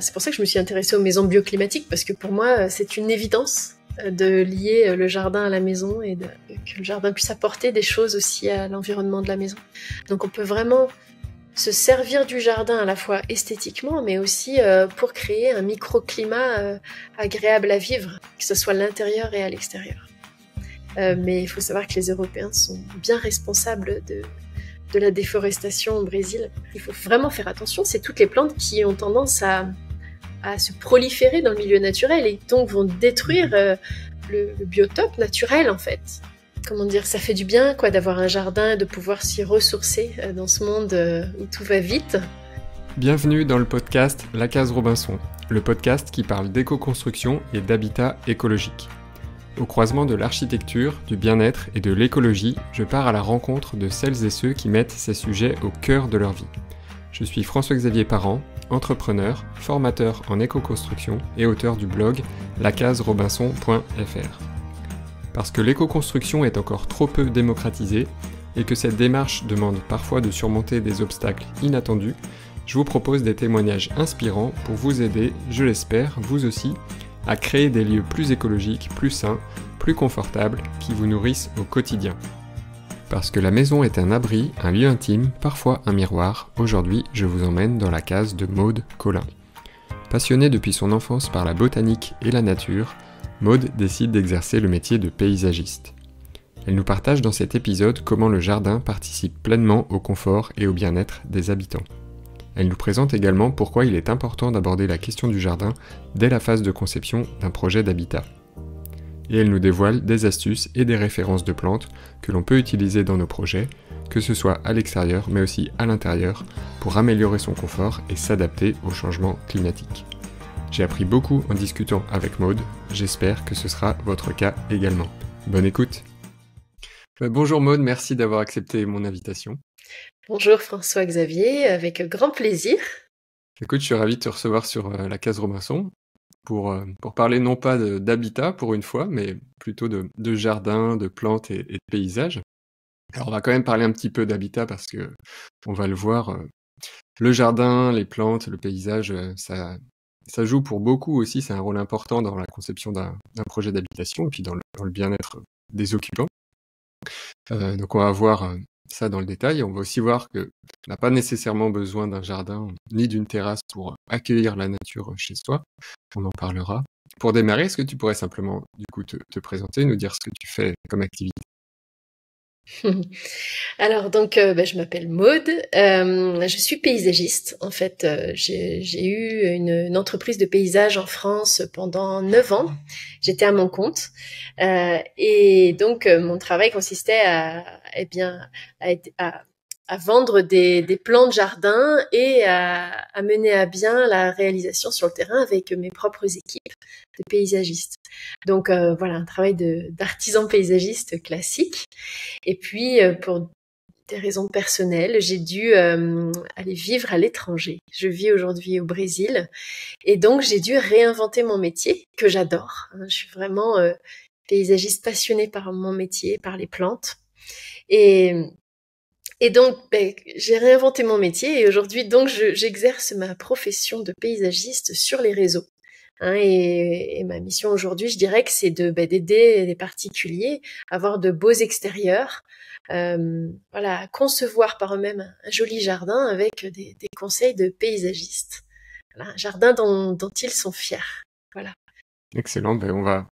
C'est pour ça que je me suis intéressée aux maisons bioclimatiques, parce que pour moi, c'est une évidence de lier le jardin à la maison et que le jardin puisse apporter des choses aussi à l'environnement de la maison. Donc on peut vraiment se servir du jardin à la fois esthétiquement, mais aussi euh, pour créer un microclimat euh, agréable à vivre, que ce soit à l'intérieur et à l'extérieur. Euh, mais il faut savoir que les Européens sont bien responsables de, de la déforestation au Brésil. Il faut vraiment faire attention, c'est toutes les plantes qui ont tendance à, se proliférer dans le milieu naturel et donc vont détruire le, le biotope naturel en fait comment dire, ça fait du bien quoi d'avoir un jardin et de pouvoir s'y ressourcer euh, dans ce monde euh, où tout va vite. Bienvenue dans le podcast La Case Robinson, le podcast qui parle d'éco-construction et d'habitat écologique. Au croisement de l'architecture, du bien-être et de l'écologie, je pars à la rencontre de celles et ceux qui mettent ces sujets au cœur de leur vie. Je suis François-Xavier Parent, entrepreneur, formateur en éco-construction et auteur du blog lacaserobinson.fr. Parce que l'éco-construction est encore trop peu démocratisée et que cette démarche demande parfois de surmonter des obstacles inattendus, je vous propose des témoignages inspirants pour vous aider, je l'espère, vous aussi, à créer des lieux plus écologiques, plus sains, plus confortables, qui vous nourrissent au quotidien. Parce que la maison est un abri, un lieu intime, parfois un miroir, aujourd'hui je vous emmène dans la case de Maude Collin. Passionnée depuis son enfance par la botanique et la nature, Maude décide d'exercer le métier de paysagiste. Elle nous partage dans cet épisode comment le jardin participe pleinement au confort et au bien-être des habitants. Elle nous présente également pourquoi il est important d'aborder la question du jardin dès la phase de conception d'un projet d'habitat. Et elle nous dévoile des astuces et des références de plantes que l'on peut utiliser dans nos projets, que ce soit à l'extérieur mais aussi à l'intérieur, pour améliorer son confort et s'adapter au changement climatique. J'ai appris beaucoup en discutant avec Maude, j'espère que ce sera votre cas également. Bonne écoute euh, Bonjour Maude, merci d'avoir accepté mon invitation. Bonjour François-Xavier, avec grand plaisir. Écoute, je suis ravi de te recevoir sur euh, la case Robinson pour, euh, pour parler non pas d'habitat pour une fois, mais plutôt de, de jardin, de plantes et, de paysages. Alors on va quand même parler un petit peu d'habitat parce que on va le voir, le jardin, les plantes, le paysage, ça, ça joue pour beaucoup aussi, c'est un rôle important dans la conception d'un projet d'habitation et puis dans le, bien-être des occupants. Euh, donc on va voir euh, ça dans le détail. On va aussi voir qu'on n'a pas nécessairement besoin d'un jardin ni d'une terrasse pour accueillir la nature chez soi. On en parlera. Pour démarrer, est-ce que tu pourrais simplement du coup te présenter, nous dire ce que tu fais comme activité? Alors donc euh, bah, je m'appelle Maude, euh, je suis paysagiste. En fait, euh, j'ai eu une, entreprise de paysage en France pendant neuf ans. J'étais à mon compte et donc mon travail consistait à, eh bien, à, à à vendre des, des, plans de jardin et à, à, mener à bien la réalisation sur le terrain avec mes propres équipes de paysagistes. Donc euh, voilà, un travail d'artisan paysagiste classique. Et puis euh, pour des raisons personnelles, j'ai dû euh, aller vivre à l'étranger. Je vis aujourd'hui au Brésil et donc j'ai dû réinventer mon métier que j'adore. Hein. Je suis vraiment paysagiste passionnée par mon métier, par les plantes. Et et donc, ben, j'ai réinventé mon métier et aujourd'hui, donc, j'exerce ma profession de paysagiste sur les réseaux. Hein, et, ma mission aujourd'hui, je dirais que c'est de ben, d'aider les particuliers à avoir de beaux extérieurs, euh, voilà, à concevoir par eux-mêmes un joli jardin avec des, des conseils de paysagistes. Voilà, un jardin dont, dont ils sont fiers. Voilà. Excellent, ben on, va,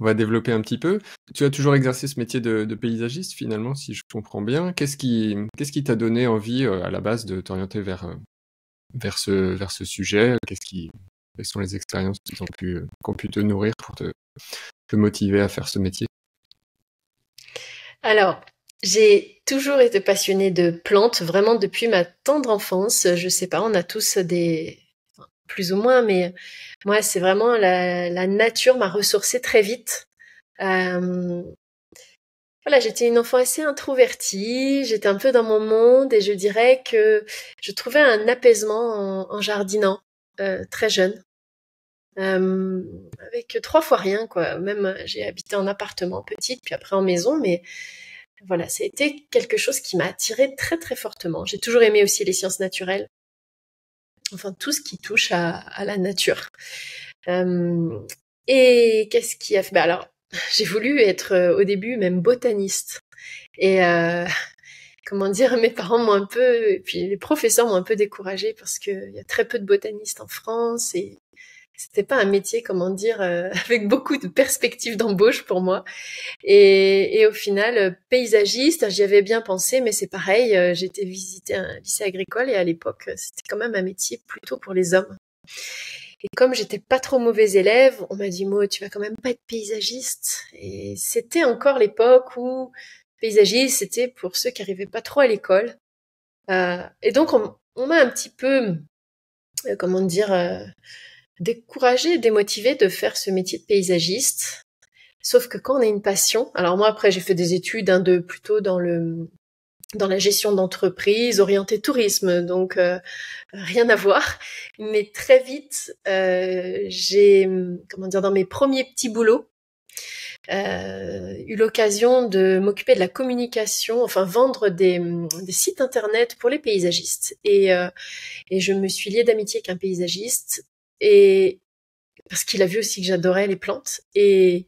on va développer un petit peu. Tu as toujours exercé ce métier de, paysagiste finalement, si je comprends bien. Qu'est-ce qui t'a donné envie euh, à la base de t'orienter vers, euh, vers, ce, vers ce sujet? Qu'est-ce qui, Quelles sont les expériences qui ont pu, euh, ont pu te nourrir pour te, te motiver à faire ce métier? Alors, j'ai toujours été passionnée de plantes, vraiment depuis ma tendre enfance. Je sais pas, on a tous des, plus ou moins, mais moi, c'est vraiment la, nature m'a ressourcée très vite. Euh, voilà, j'étais une enfant assez introvertie, j'étais un peu dans mon monde et je dirais que je trouvais un apaisement en, jardinant euh, très jeune. Euh, avec trois fois rien, quoi. Même j'ai habité en appartement petite, puis après en maison, mais voilà, ça a été quelque chose qui m'a attiré très très fortement. J'ai toujours aimé aussi les sciences naturelles. Enfin tout ce qui touche à, la nature. et qu'est-ce qui a fait? Bah alors j'ai voulu être au début même botaniste et comment dire, mes parents m'ont un peu, puis les professeurs m'ont un peu découragée parce qu'il y a très peu de botanistes en France et c'était pas un métier, comment dire, euh, avec beaucoup de perspectives d'embauche pour moi. Et, au final, euh, paysagiste, j'y avais bien pensé, mais c'est pareil, euh, j'étais visiter un lycée agricole et à l'époque, c'était quand même un métier plutôt pour les hommes. Et comme j'étais pas trop mauvais élève, on m'a dit, moi, tu vas quand même pas être paysagiste. Et c'était encore l'époque où paysagiste, c'était pour ceux qui arrivaient pas trop à l'école. et donc, on, m'a un petit peu, comment dire, découragé, démotivé de faire ce métier de paysagiste. Sauf que quand on a une passion, alors moi après j'ai fait des études hein, de plutôt dans le dans la gestion d'entreprise, orienté tourisme, donc euh, rien à voir. Mais très vite, euh, j'ai comment dire dans mes premiers petits boulots, euh, eu l'occasion de m'occuper de la communication, enfin vendre des, des, sites internet pour les paysagistes. Et, euh, et je me suis liée d'amitié avec un paysagiste et parce qu'il a vu aussi que j'adorais les plantes et,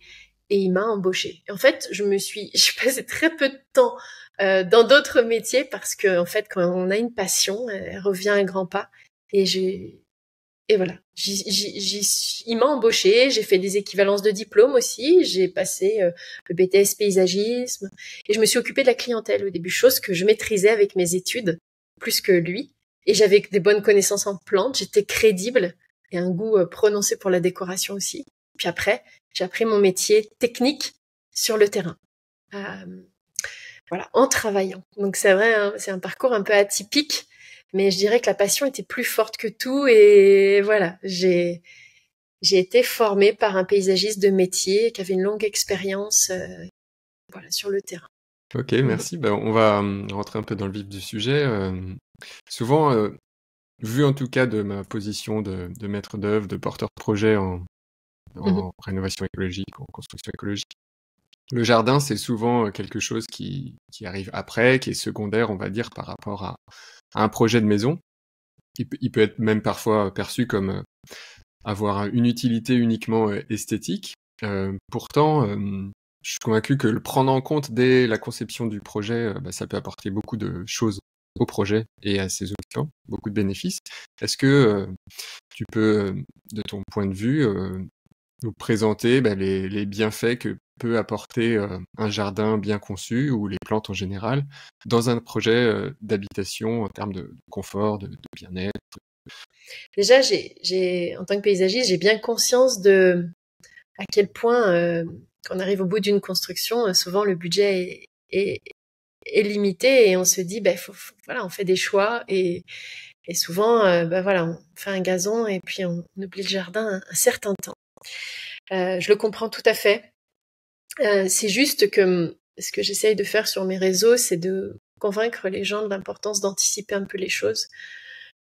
et il m'a embauché. En fait, je me suis, j'ai passé très peu de temps euh, dans d'autres métiers parce que en fait, quand on a une passion, elle revient un grand pas. Et j'ai et voilà, j j il m'a embauché. J'ai fait des équivalences de diplôme aussi. J'ai passé euh, le BTS paysagisme et je me suis occupée de la clientèle au début, chose que je maîtrisais avec mes études plus que lui. Et j'avais des bonnes connaissances en plantes. J'étais crédible et un goût euh, prononcé pour la décoration aussi. Puis après, j'ai appris mon métier technique sur le terrain. Euh, voilà, en travaillant. Donc c'est vrai, hein, c'est un parcours un peu atypique, mais je dirais que la passion était plus forte que tout et voilà, j'ai j'ai été formée par un paysagiste de métier qui avait une longue expérience euh, voilà, sur le terrain. Ok, merci. Ben, on va rentrer un peu dans le vif du sujet. souvent, vu en tout cas de ma position de, maître d'œuvre, de porteur de projet en, mmh rénovation écologique, en construction écologique, le jardin, c'est souvent euh, quelque chose qui, arrive après, qui est secondaire, on va dire, par rapport à, un projet de maison. Il, peut être même parfois perçu comme euh, avoir une utilité uniquement euh, esthétique. pourtant, je suis convaincu que le prendre en compte dès la conception du projet, bah, ça peut apporter beaucoup de choses au projet et à ses occupants, beaucoup de bénéfices. Est-ce que euh, tu peux, euh, de ton point de vue, euh, nous présenter bah, les, bienfaits que peut apporter un jardin bien conçu ou les plantes en général dans un projet d'habitation en termes de confort, de, bien-être? Déjà, en tant que paysagiste, j'ai bien conscience de à quel point, quand on arrive au bout d'une construction, souvent le budget est limité et on se dit ben faut, voilà on fait des choix et, et souvent ben voilà on fait un gazon et puis on, oublie le jardin un, certain temps euh, je le comprends tout à fait euh, c'est juste que ce que j'essaye de faire sur mes réseaux c'est de convaincre les gens de l'importance d'anticiper un peu les choses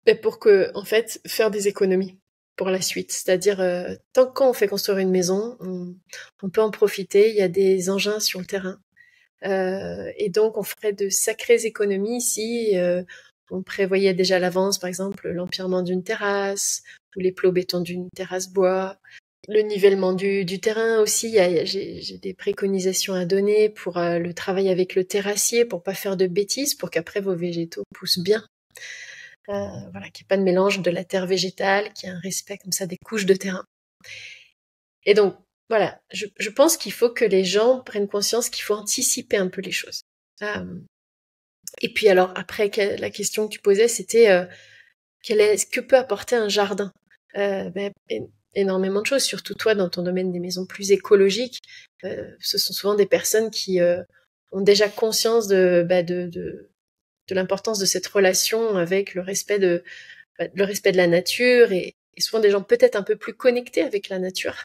ben, pour que en fait faire des économies pour la suite. C'est-à-dire, euh, tant qu'on fait construire une maison, on, on, peut en profiter. Il y a des engins sur le terrain. Euh, et donc, on ferait de sacrées économies si euh, on prévoyait déjà à l'avance, par exemple, l'empirement d'une terrasse ou les plots béton d'une terrasse bois. Le nivellement du, terrain aussi, j'ai des préconisations à donner pour euh, le travail avec le terrassier, pour pas faire de bêtises, pour qu'après vos végétaux poussent bien. Voilà, qu'il n'y ait pas de mélange de la terre végétale, qu'il y ait un respect comme ça des couches de terrain. Et donc, voilà, je, pense qu'il faut que les gens prennent conscience qu'il faut anticiper un peu les choses. Euh, et puis alors après, la question que tu posais, c'était euh, que peut apporter un jardin? Euh, ben, Énormément de choses, surtout toi dans ton domaine des maisons plus écologiques. Euh, ce sont souvent des personnes qui ont déjà conscience de, bah, de, l'importance de cette relation avec le respect de, bah, la nature et souvent des gens peut-être un peu plus connectés avec la nature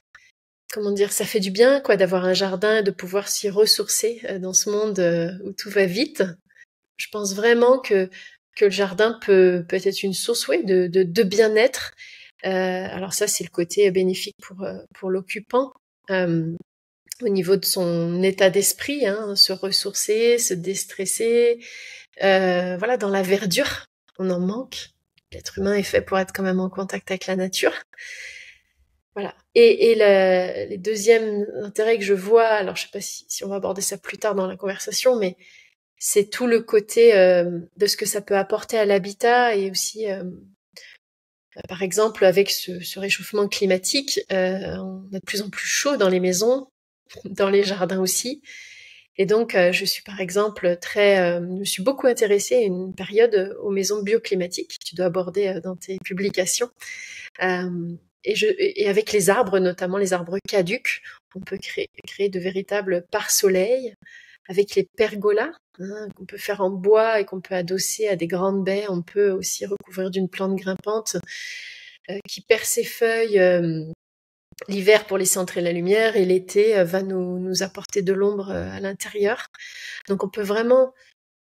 comment dire, ça fait du bien quoi d'avoir un jardin, de pouvoir s'y ressourcer euh, dans ce monde euh, où tout va vite. Je pense vraiment que que le jardin peut peut être une source oui, de, de, de bien-être. Euh, alors ça c'est le côté bénéfique pour euh, pour l'occupant. au niveau de son état d'esprit, hein, se ressourcer, se déstresser, voilà, dans la verdure, on en manque. l'être humain est fait pour être quand même en contact avec la nature. Voilà. Et, et le, les deuxièmes intérêts que je vois, alors je sais pas si, si, on va aborder ça plus tard dans la conversation, mais c'est tout le côté euh, de ce que ça peut apporter à l'habitat et aussi, euh, par exemple, avec ce, ce réchauffement climatique, euh, on a de plus en plus chaud dans les maisons, dans les jardins aussi. Et donc, euh, je suis par exemple très, euh, je me suis beaucoup intéressée à une période aux maisons bioclimatiques. Tu dois aborder euh, dans tes publications. Et, avec les arbres, notamment les arbres caducs, on peut créer, de véritables pare-soleil. Avec les pergolas, hein, qu'on peut faire en bois et qu'on peut adosser à des grandes baies, on peut aussi recouvrir d'une plante grimpante qui perd ses feuilles l'hiver pour laisser entrer la lumière et l'été euh, va nous, nous apporter de l'ombre euh, à l'intérieur. Donc on peut vraiment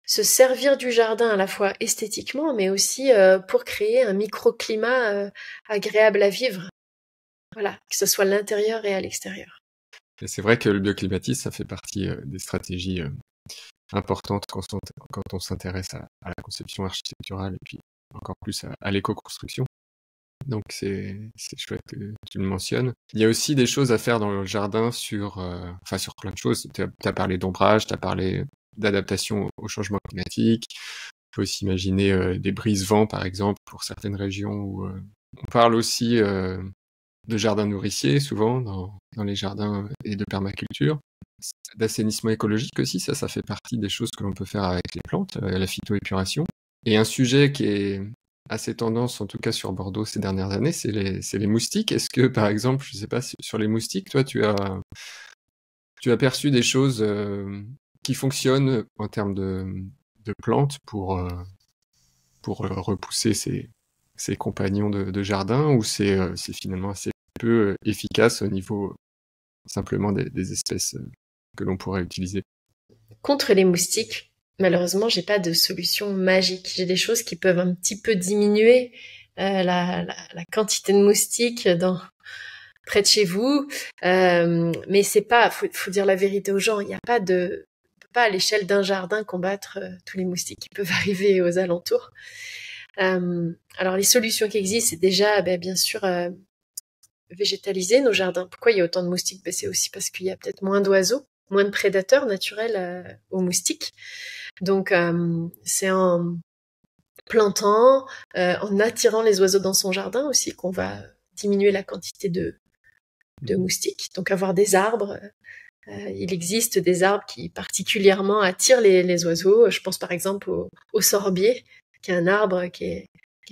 se servir du jardin à la fois esthétiquement, mais aussi euh, pour créer un microclimat agréable à vivre. Voilà, que ce soit à l'intérieur et à l'extérieur. C'est vrai que le bioclimatisme, ça fait partie des stratégies importantes quand on, s'intéresse à, la conception architecturale et puis encore plus à l'éco-construction. Donc c'est chouette que tu le mentionnes. Il y a aussi des choses à faire dans le jardin sur, euh, enfin sur plein de choses. Tu as, parlé d'ombrage, tu as parlé d'adaptation au changement climatique. Il faut aussi imaginer euh, des brises-vents, par exemple, pour certaines régions où euh, on parle aussi de jardins nourriciers, souvent, dans, les jardins et de permaculture. D'assainissement écologique aussi, ça, ça fait partie des choses que l'on peut faire avec les plantes, la phytoépuration. Et un sujet qui est assez tendance, en tout cas sur Bordeaux ces dernières années, c'est les, les, moustiques. Est-ce que, par exemple, je sais pas, sur les moustiques, toi, tu as, tu as perçu des choses euh, qui fonctionnent en termes de, plantes pour, euh, pour repousser ces, ces compagnons de, jardin ou c'est euh, finalement assez peu efficace au niveau simplement des, espèces que l'on pourrait utiliser? Contre les moustiques, malheureusement, j'ai pas de solution magique. J'ai des choses qui peuvent un petit peu diminuer euh, la, quantité de moustiques près de chez vous, euh, mais c'est pas. Faut, faut dire la vérité aux gens. Il n'y a pas de pas à l'échelle d'un jardin combattre euh, tous les moustiques qui peuvent arriver aux alentours. Euh, alors les solutions qui existent, c'est déjà ben, bien sûr euh, végétaliser nos jardins. Pourquoi il y a autant de moustiques? Ben, C'est aussi parce qu'il y a peut-être moins d'oiseaux, moins de prédateurs naturels aux moustiques. Donc euh, c'est en plantant, euh, en attirant les oiseaux dans son jardin aussi qu'on va diminuer la quantité de, moustiques. Donc avoir des arbres. Euh, il existe des arbres qui particulièrement attirent les, les oiseaux. Je pense par exemple au, au, sorbier, qui est un arbre qui est,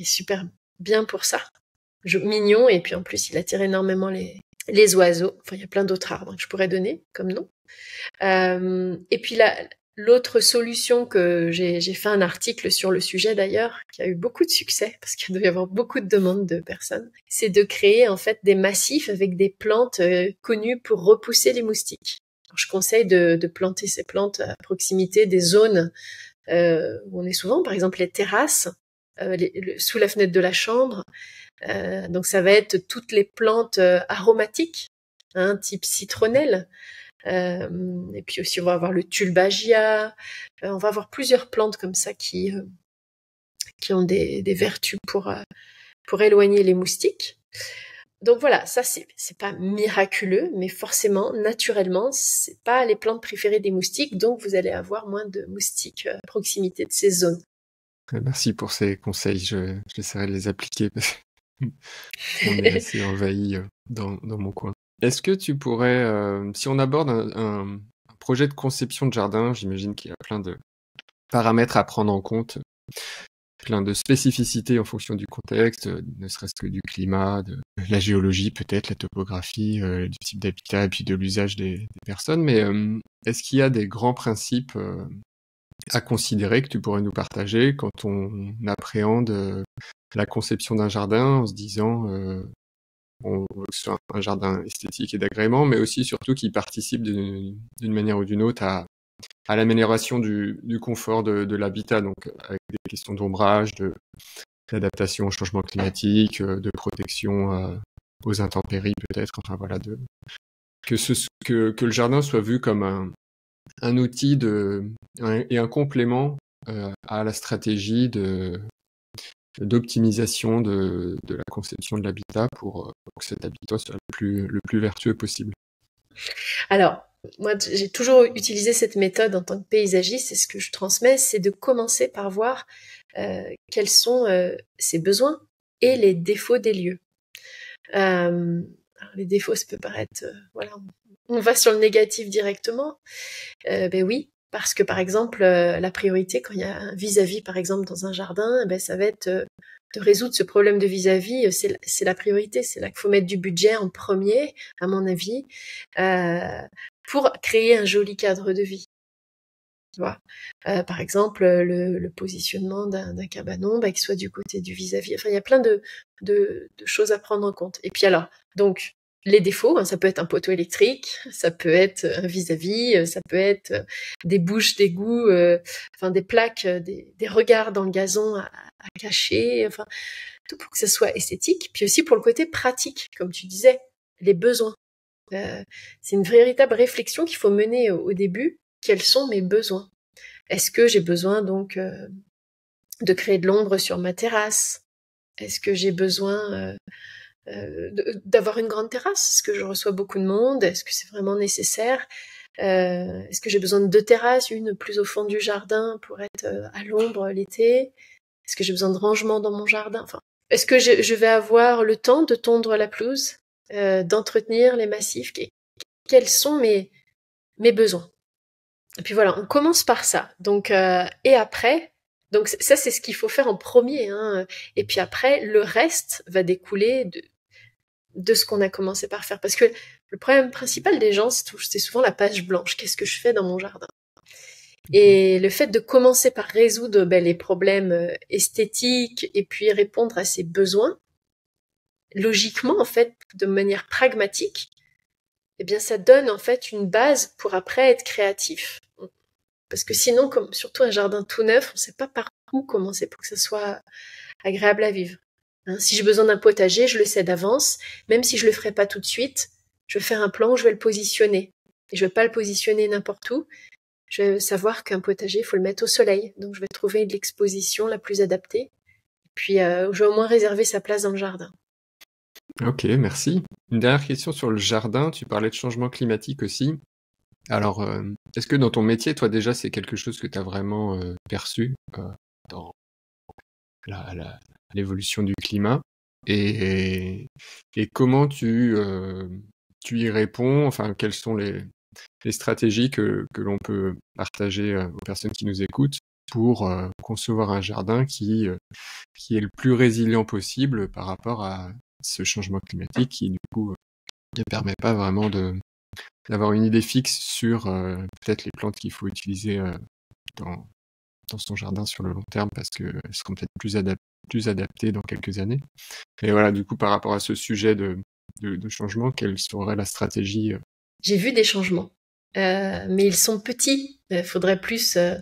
super bien pour ça. Mignon et puis en plus il attire énormément les, les oiseaux. Enfin, il y a plein d'autres arbres que je pourrais donner comme nom. Euh, et puis la, L'autre solution que j'ai fait un article sur le sujet d'ailleurs, qui a eu beaucoup de succès parce qu'il doit y avoir beaucoup de demandes de personnes, c'est de créer en fait des massifs avec des plantes euh, connues pour repousser les moustiques. je conseille de, planter ces plantes à proximité des zones on est souvent, par exemple les terrasses, euh, sous la fenêtre de la chambre. Euh, donc ça va être toutes les plantes euh, aromatiques, hein, type citronnelle. Euh, et puis aussi, on va avoir le tulbagia. Euh, on va avoir plusieurs plantes comme ça qui, euh, qui ont des, des vertus pour, pour éloigner les moustiques. Donc voilà, ça c'est pas miraculeux, mais forcément naturellement c'est pas les plantes préférées des moustiques, donc vous allez avoir moins de moustiques à proximité de ces zones. Merci pour ces conseils, je j'essaierai de les appliquer parce qu'on est assez envahi dans, dans mon coin. Est-ce que tu pourrais, euh, si on aborde un, projet de conception de jardin, j'imagine qu'il y a plein de paramètres à prendre en compte, plein de spécificités en fonction du contexte, ne serait-ce que du climat, de la géologie peut-être, la topographie, euh, du type d'habitat et puis de l'usage des, personnes. Mais euh, est-ce qu'il y a des grands principes à considérer que tu pourrais nous partager quand on appréhende la conception d'un jardin en se disant on que ce soit un jardin esthétique et d'agrément, mais aussi surtout qui participe d'une manière ou d'une autre à, à l'amélioration du, confort de, l'habitat, donc avec des questions d'ombrage, d'adaptation au changement climatique, euh, de protection euh, aux intempéries peut-être, enfin voilà, que, le jardin soit vu comme un, outil et un complément euh, à la stratégie d'optimisation de, la conception de l'habitat pour, pour, que cet habitat soit le plus, le plus vertueux possible. Alors, moi, j'ai toujours utilisé cette méthode en tant que paysagiste, et ce que je transmets, c'est de commencer par voir euh, quels sont euh, ses besoins et les défauts des lieux. Euh, les défauts, ça peut paraître, voilà, on va sur le négatif directement. Ben oui, parce que par exemple, la priorité quand il y a un vis-à-vis, par exemple, dans un jardin, ben ça va être de résoudre ce problème de vis-à-vis. C'est la priorité, c'est là qu'il faut mettre du budget en premier, à mon avis, pour créer un joli cadre de vie. Tu vois? Euh, par exemple, le, le positionnement d'un cabanon, bah, qu'il soit du côté du vis-à-vis. Enfin, il y a plein de, de, de, choses à prendre en compte. Et puis alors, donc, les défauts, hein, ça peut être un poteau électrique, ça peut être un vis-à-vis, euh, ça peut être euh, des bouches d'égout, euh, enfin des plaques, des, regards dans le gazon à, cacher, enfin tout pour que ça soit esthétique, puis aussi pour le côté pratique, comme tu disais, les besoins. Euh, c'est une véritable réflexion qu'il faut mener au, début. Quels sont mes besoins? Est-ce que j'ai besoin donc euh, de créer de l'ombre sur ma terrasse? Est-ce que j'ai besoin euh, d'avoir une grande terrasse Est-ce que je reçois beaucoup de monde? Est-ce que c'est vraiment nécessaire? Euh, Est-ce que j'ai besoin de deux terrasses, une plus au fond du jardin pour être euh, à l'ombre l'été? Est-ce que j'ai besoin de rangement dans mon jardin? Enfin, est-ce que je, vais avoir le temps de tondre la pelouse, d'entretenir les massifs? Quels sont mes mes besoins? Et puis voilà, on commence par ça. Donc et après, donc ça c'est ce qu'il faut faire en premier. Hein. Et puis après, le reste va découler de, de ce qu'on a commencé par faire. Parce que le problème principal des gens, c'est souvent la page blanche. Qu'est-ce que je fais dans mon jardin? Et le fait de commencer par résoudre ben, les problèmes euh, esthétiques et puis répondre à ses besoins, logiquement, en fait, de manière pragmatique, eh bien, ça donne en fait une base pour après être créatif. Parce que sinon, comme surtout un jardin tout neuf, on ne sait pas par où commencer pour que ça soit agréable à vivre. Hein, si j'ai besoin d'un potager, je le sais d'avance. Même si je le ferai pas tout de suite, je vais faire un plan où je vais le positionner. Et je vais pas le positionner n'importe où. Je vais savoir qu'un potager, il faut le mettre au soleil. Donc je vais trouver l'exposition la plus adaptée. Puis euh, je vais au moins réserver sa place dans le jardin. Ok, merci. Une dernière question sur le jardin. Tu parlais de changement climatique aussi. Alors, euh, est-ce que dans ton métier, toi déjà, c'est quelque chose que tu as vraiment euh, perçu dans l'évolution du climat et, et comment tu, euh, tu y réponds, enfin quelles sont les, les stratégies que, que l'on peut partager euh, aux personnes qui nous écoutent pour euh, concevoir un jardin qui, qui est le plus résilient possible par rapport à ce changement climatique qui du coup ne permet pas vraiment de d'avoir une idée fixe sur peut-être les plantes qu'il faut utiliser dans, dans son jardin sur le long terme parce qu'elles seront peut-être plus, adap plus adaptées dans quelques années. Et voilà, du coup, par rapport à ce sujet de, de, de changement, quelle serait la stratégie euh? J'ai vu des changements, euh, mais ils sont petits. Il faudrait plus euh,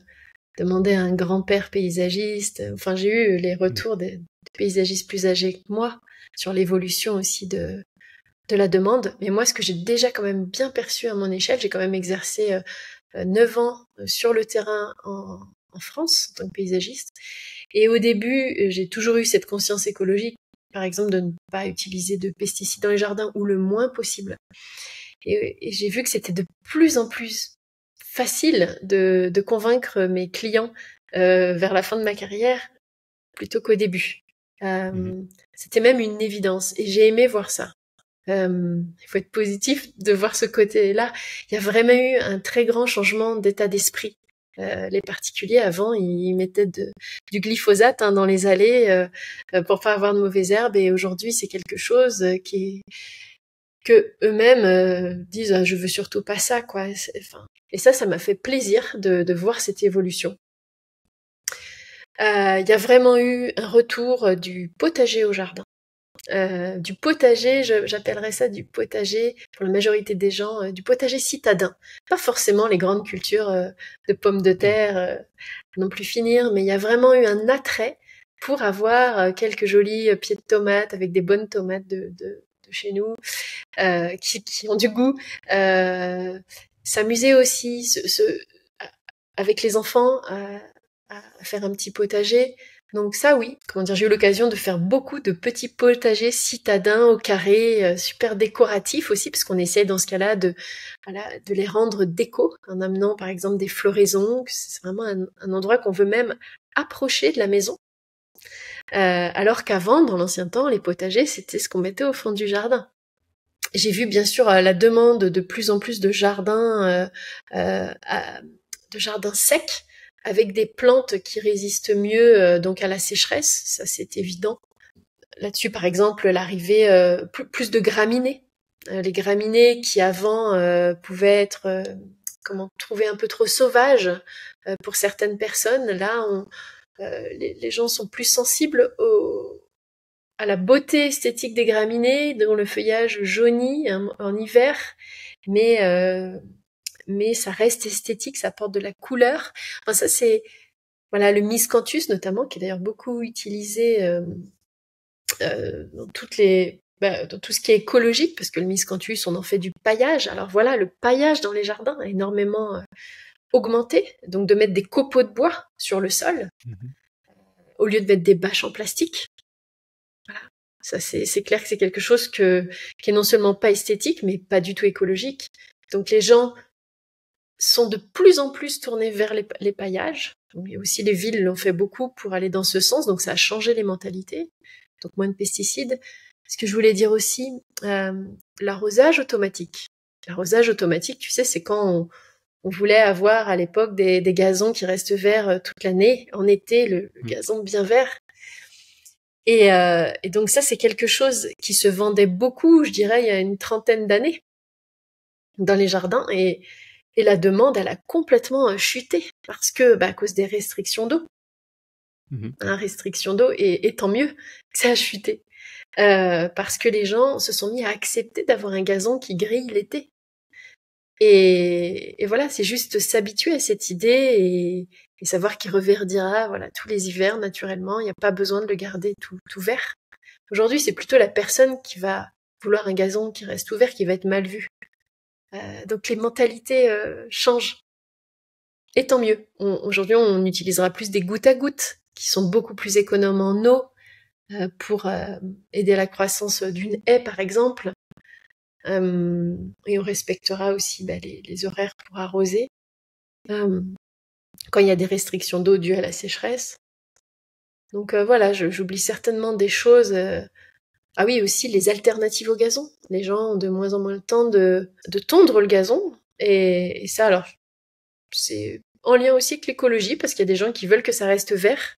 demander à un grand-père paysagiste. Enfin, j'ai eu les retours des, des, paysagistes plus âgés que moi sur l'évolution aussi de, de la demande. Mais moi, ce que j'ai déjà quand même bien perçu à mon échelle, j'ai quand même exercé euh, 9 ans sur le terrain en, en France en tant que paysagiste. Et au début, euh, j'ai toujours eu cette conscience écologique, par exemple, de ne pas utiliser de pesticides dans les jardins ou le moins possible. Et, et j'ai vu que c'était de plus en plus facile de, de convaincre mes clients euh, vers la fin de ma carrière plutôt qu'au début. Euh, mmh. C'était même une évidence et j'ai aimé voir ça. Euh, il faut être positif de voir ce côté-là. Il y a vraiment eu un très grand changement d'état d'esprit euh, les particuliers avant ils mettaient du glyphosate hein, dans les allées euh, pour pas avoir de mauvaises herbes. Et aujourd'hui c'est quelque chose qui est, que eux-mêmes euh, disent ah, je veux surtout pas ça quoi. Et ça ça m'a fait plaisir de, de, voir cette évolution. Euh, il y a vraiment eu un retour du potager au jardin euh, du potager, j'appellerais ça du potager pour la majorité des gens, euh, du potager citadin. Pas forcément les grandes cultures euh, de pommes de terre non plus finir, mais il y a vraiment eu un attrait pour avoir quelques jolis pieds de tomates avec des bonnes tomates de, chez nous qui, ont du goût. S'amuser aussi avec les enfants à, faire un petit potager Donc ça, oui. Comment dire, j'ai eu l'occasion de faire beaucoup de petits potagers citadins au carré, euh, super décoratifs aussi, parce qu'on essaie dans ce cas-là de, les rendre déco, en amenant par exemple des floraisons. C'est vraiment un, endroit qu'on veut même approcher de la maison. Euh, alors qu'avant, dans l'ancien temps, les potagers, c'était ce qu'on mettait au fond du jardin. J'ai vu bien sûr la demande de plus en plus de jardins, euh, de jardins secs avec des plantes qui résistent mieux euh, donc à la sécheresse, ça c'est évident. Là-dessus, par exemple, l'arrivée euh, plus, de graminées, euh, les graminées qui avant pouvaient être comment trouver un peu trop sauvages pour certaines personnes. Là, les, gens sont plus sensibles à la beauté esthétique des graminées, dont le feuillage jaunit en hiver, mais mais ça reste esthétique, ça apporte de la couleur. Enfin, ça c'est voilà le miscanthus notamment qui est d'ailleurs beaucoup utilisé euh, euh, dans toutes les bah, dans tout ce qui est écologique parce que le miscanthus on en fait du paillage. Alors voilà le paillage dans les jardins a énormément euh, augmenté, donc de mettre des copeaux de bois sur le sol mmh au lieu de mettre des bâches en plastique. Voilà. Ça, c'est clair que c'est quelque chose que, qui est non seulement pas esthétique, mais pas du tout écologique. Donc les gens sont de plus en plus tournés vers les, paillages. Mais aussi les villes l'ont fait beaucoup pour aller dans ce sens, donc ça a changé les mentalités. Donc moins de pesticides. Ce que je voulais dire aussi, euh, l'arrosage automatique. L'arrosage automatique, tu sais, c'est quand on, voulait avoir à l'époque des, gazons qui restent verts euh, toute l'année, en été, le, mmh. gazon bien vert. Et, euh, et donc ça, c'est quelque chose qui se vendait beaucoup, je dirais, il y a une trentaine d'années dans les jardins. Et, et la demande, elle a complètement euh, chuté parce que, bah, à cause des restrictions d'eau. Mmh hein, restrictions d'eau, et, tant mieux que ça a chuté. Euh, parce que les gens se sont mis à accepter d'avoir un gazon qui grille l'été. Et, voilà, c'est juste s'habituer à cette idée et, savoir qu'il reverdira voilà tous les hivers naturellement. Il n'y a pas besoin de le garder tout, tout vert. Aujourd'hui, c'est plutôt la personne qui va vouloir un gazon qui reste ouvert qui va être mal vu. Euh, donc les mentalités euh, changent. Et tant mieux. Aujourd'hui, on utilisera plus des gouttes à gouttes, qui sont beaucoup plus économes en eau, euh, pour aider à la croissance d'une haie, par exemple. et on respectera aussi bah, les, horaires pour arroser. quand il y a des restrictions d'eau dues à la sécheresse. Donc voilà, j'oublie certainement des choses ah oui, aussi les alternatives au gazon. Les gens ont de moins en moins le temps de, de tondre le gazon. Et, ça, alors, c'est en lien aussi avec l'écologie, parce qu'il y a des gens qui veulent que ça reste vert.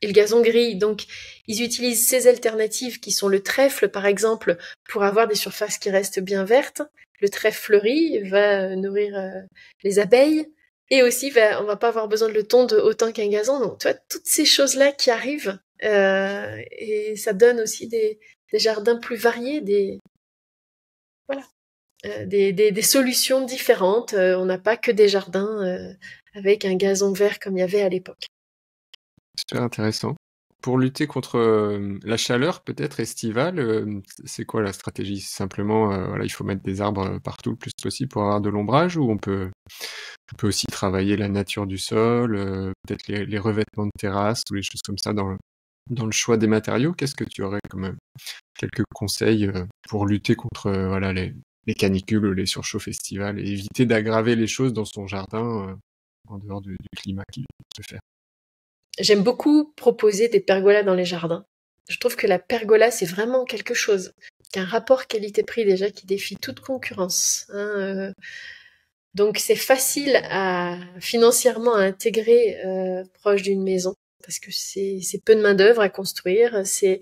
Et le gazon grille. Donc, ils utilisent ces alternatives qui sont le trèfle, par exemple, pour avoir des surfaces qui restent bien vertes. Le trèfle fleuri va nourrir euh, les abeilles. Et aussi, va, on va pas avoir besoin de le tondre autant qu'un gazon. Donc, tu vois, toutes ces choses-là qui arrivent, euh, et ça donne aussi des, jardins plus variés, des voilà, euh, des, solutions différentes. Euh, on n'a pas que des jardins avec un gazon vert comme il y avait à l'époque. Super intéressant. Pour lutter contre la chaleur peut-être estivale, c'est quoi la stratégie? Simplement, voilà, il faut mettre des arbres partout le plus possible pour avoir de l'ombrage ou on peut, on peut aussi travailler la nature du sol, peut-être les, les, revêtements de terrasse ou les choses comme ça dans, dans le choix des matériaux, qu'est-ce que tu aurais comme quelques conseils euh, pour lutter contre euh, voilà, les, canicules, les surchauffes estivales et éviter d'aggraver les choses dans son jardin euh, en dehors du, climat qui se fait J'aime beaucoup proposer des pergolas dans les jardins. Je trouve que la pergola, c'est vraiment quelque chose, qu'un rapport qualité-prix déjà qui défie toute concurrence. Hein, donc c'est facile à financièrement à intégrer proche d'une maison parce que c'est peu de main d'œuvre à construire, c'est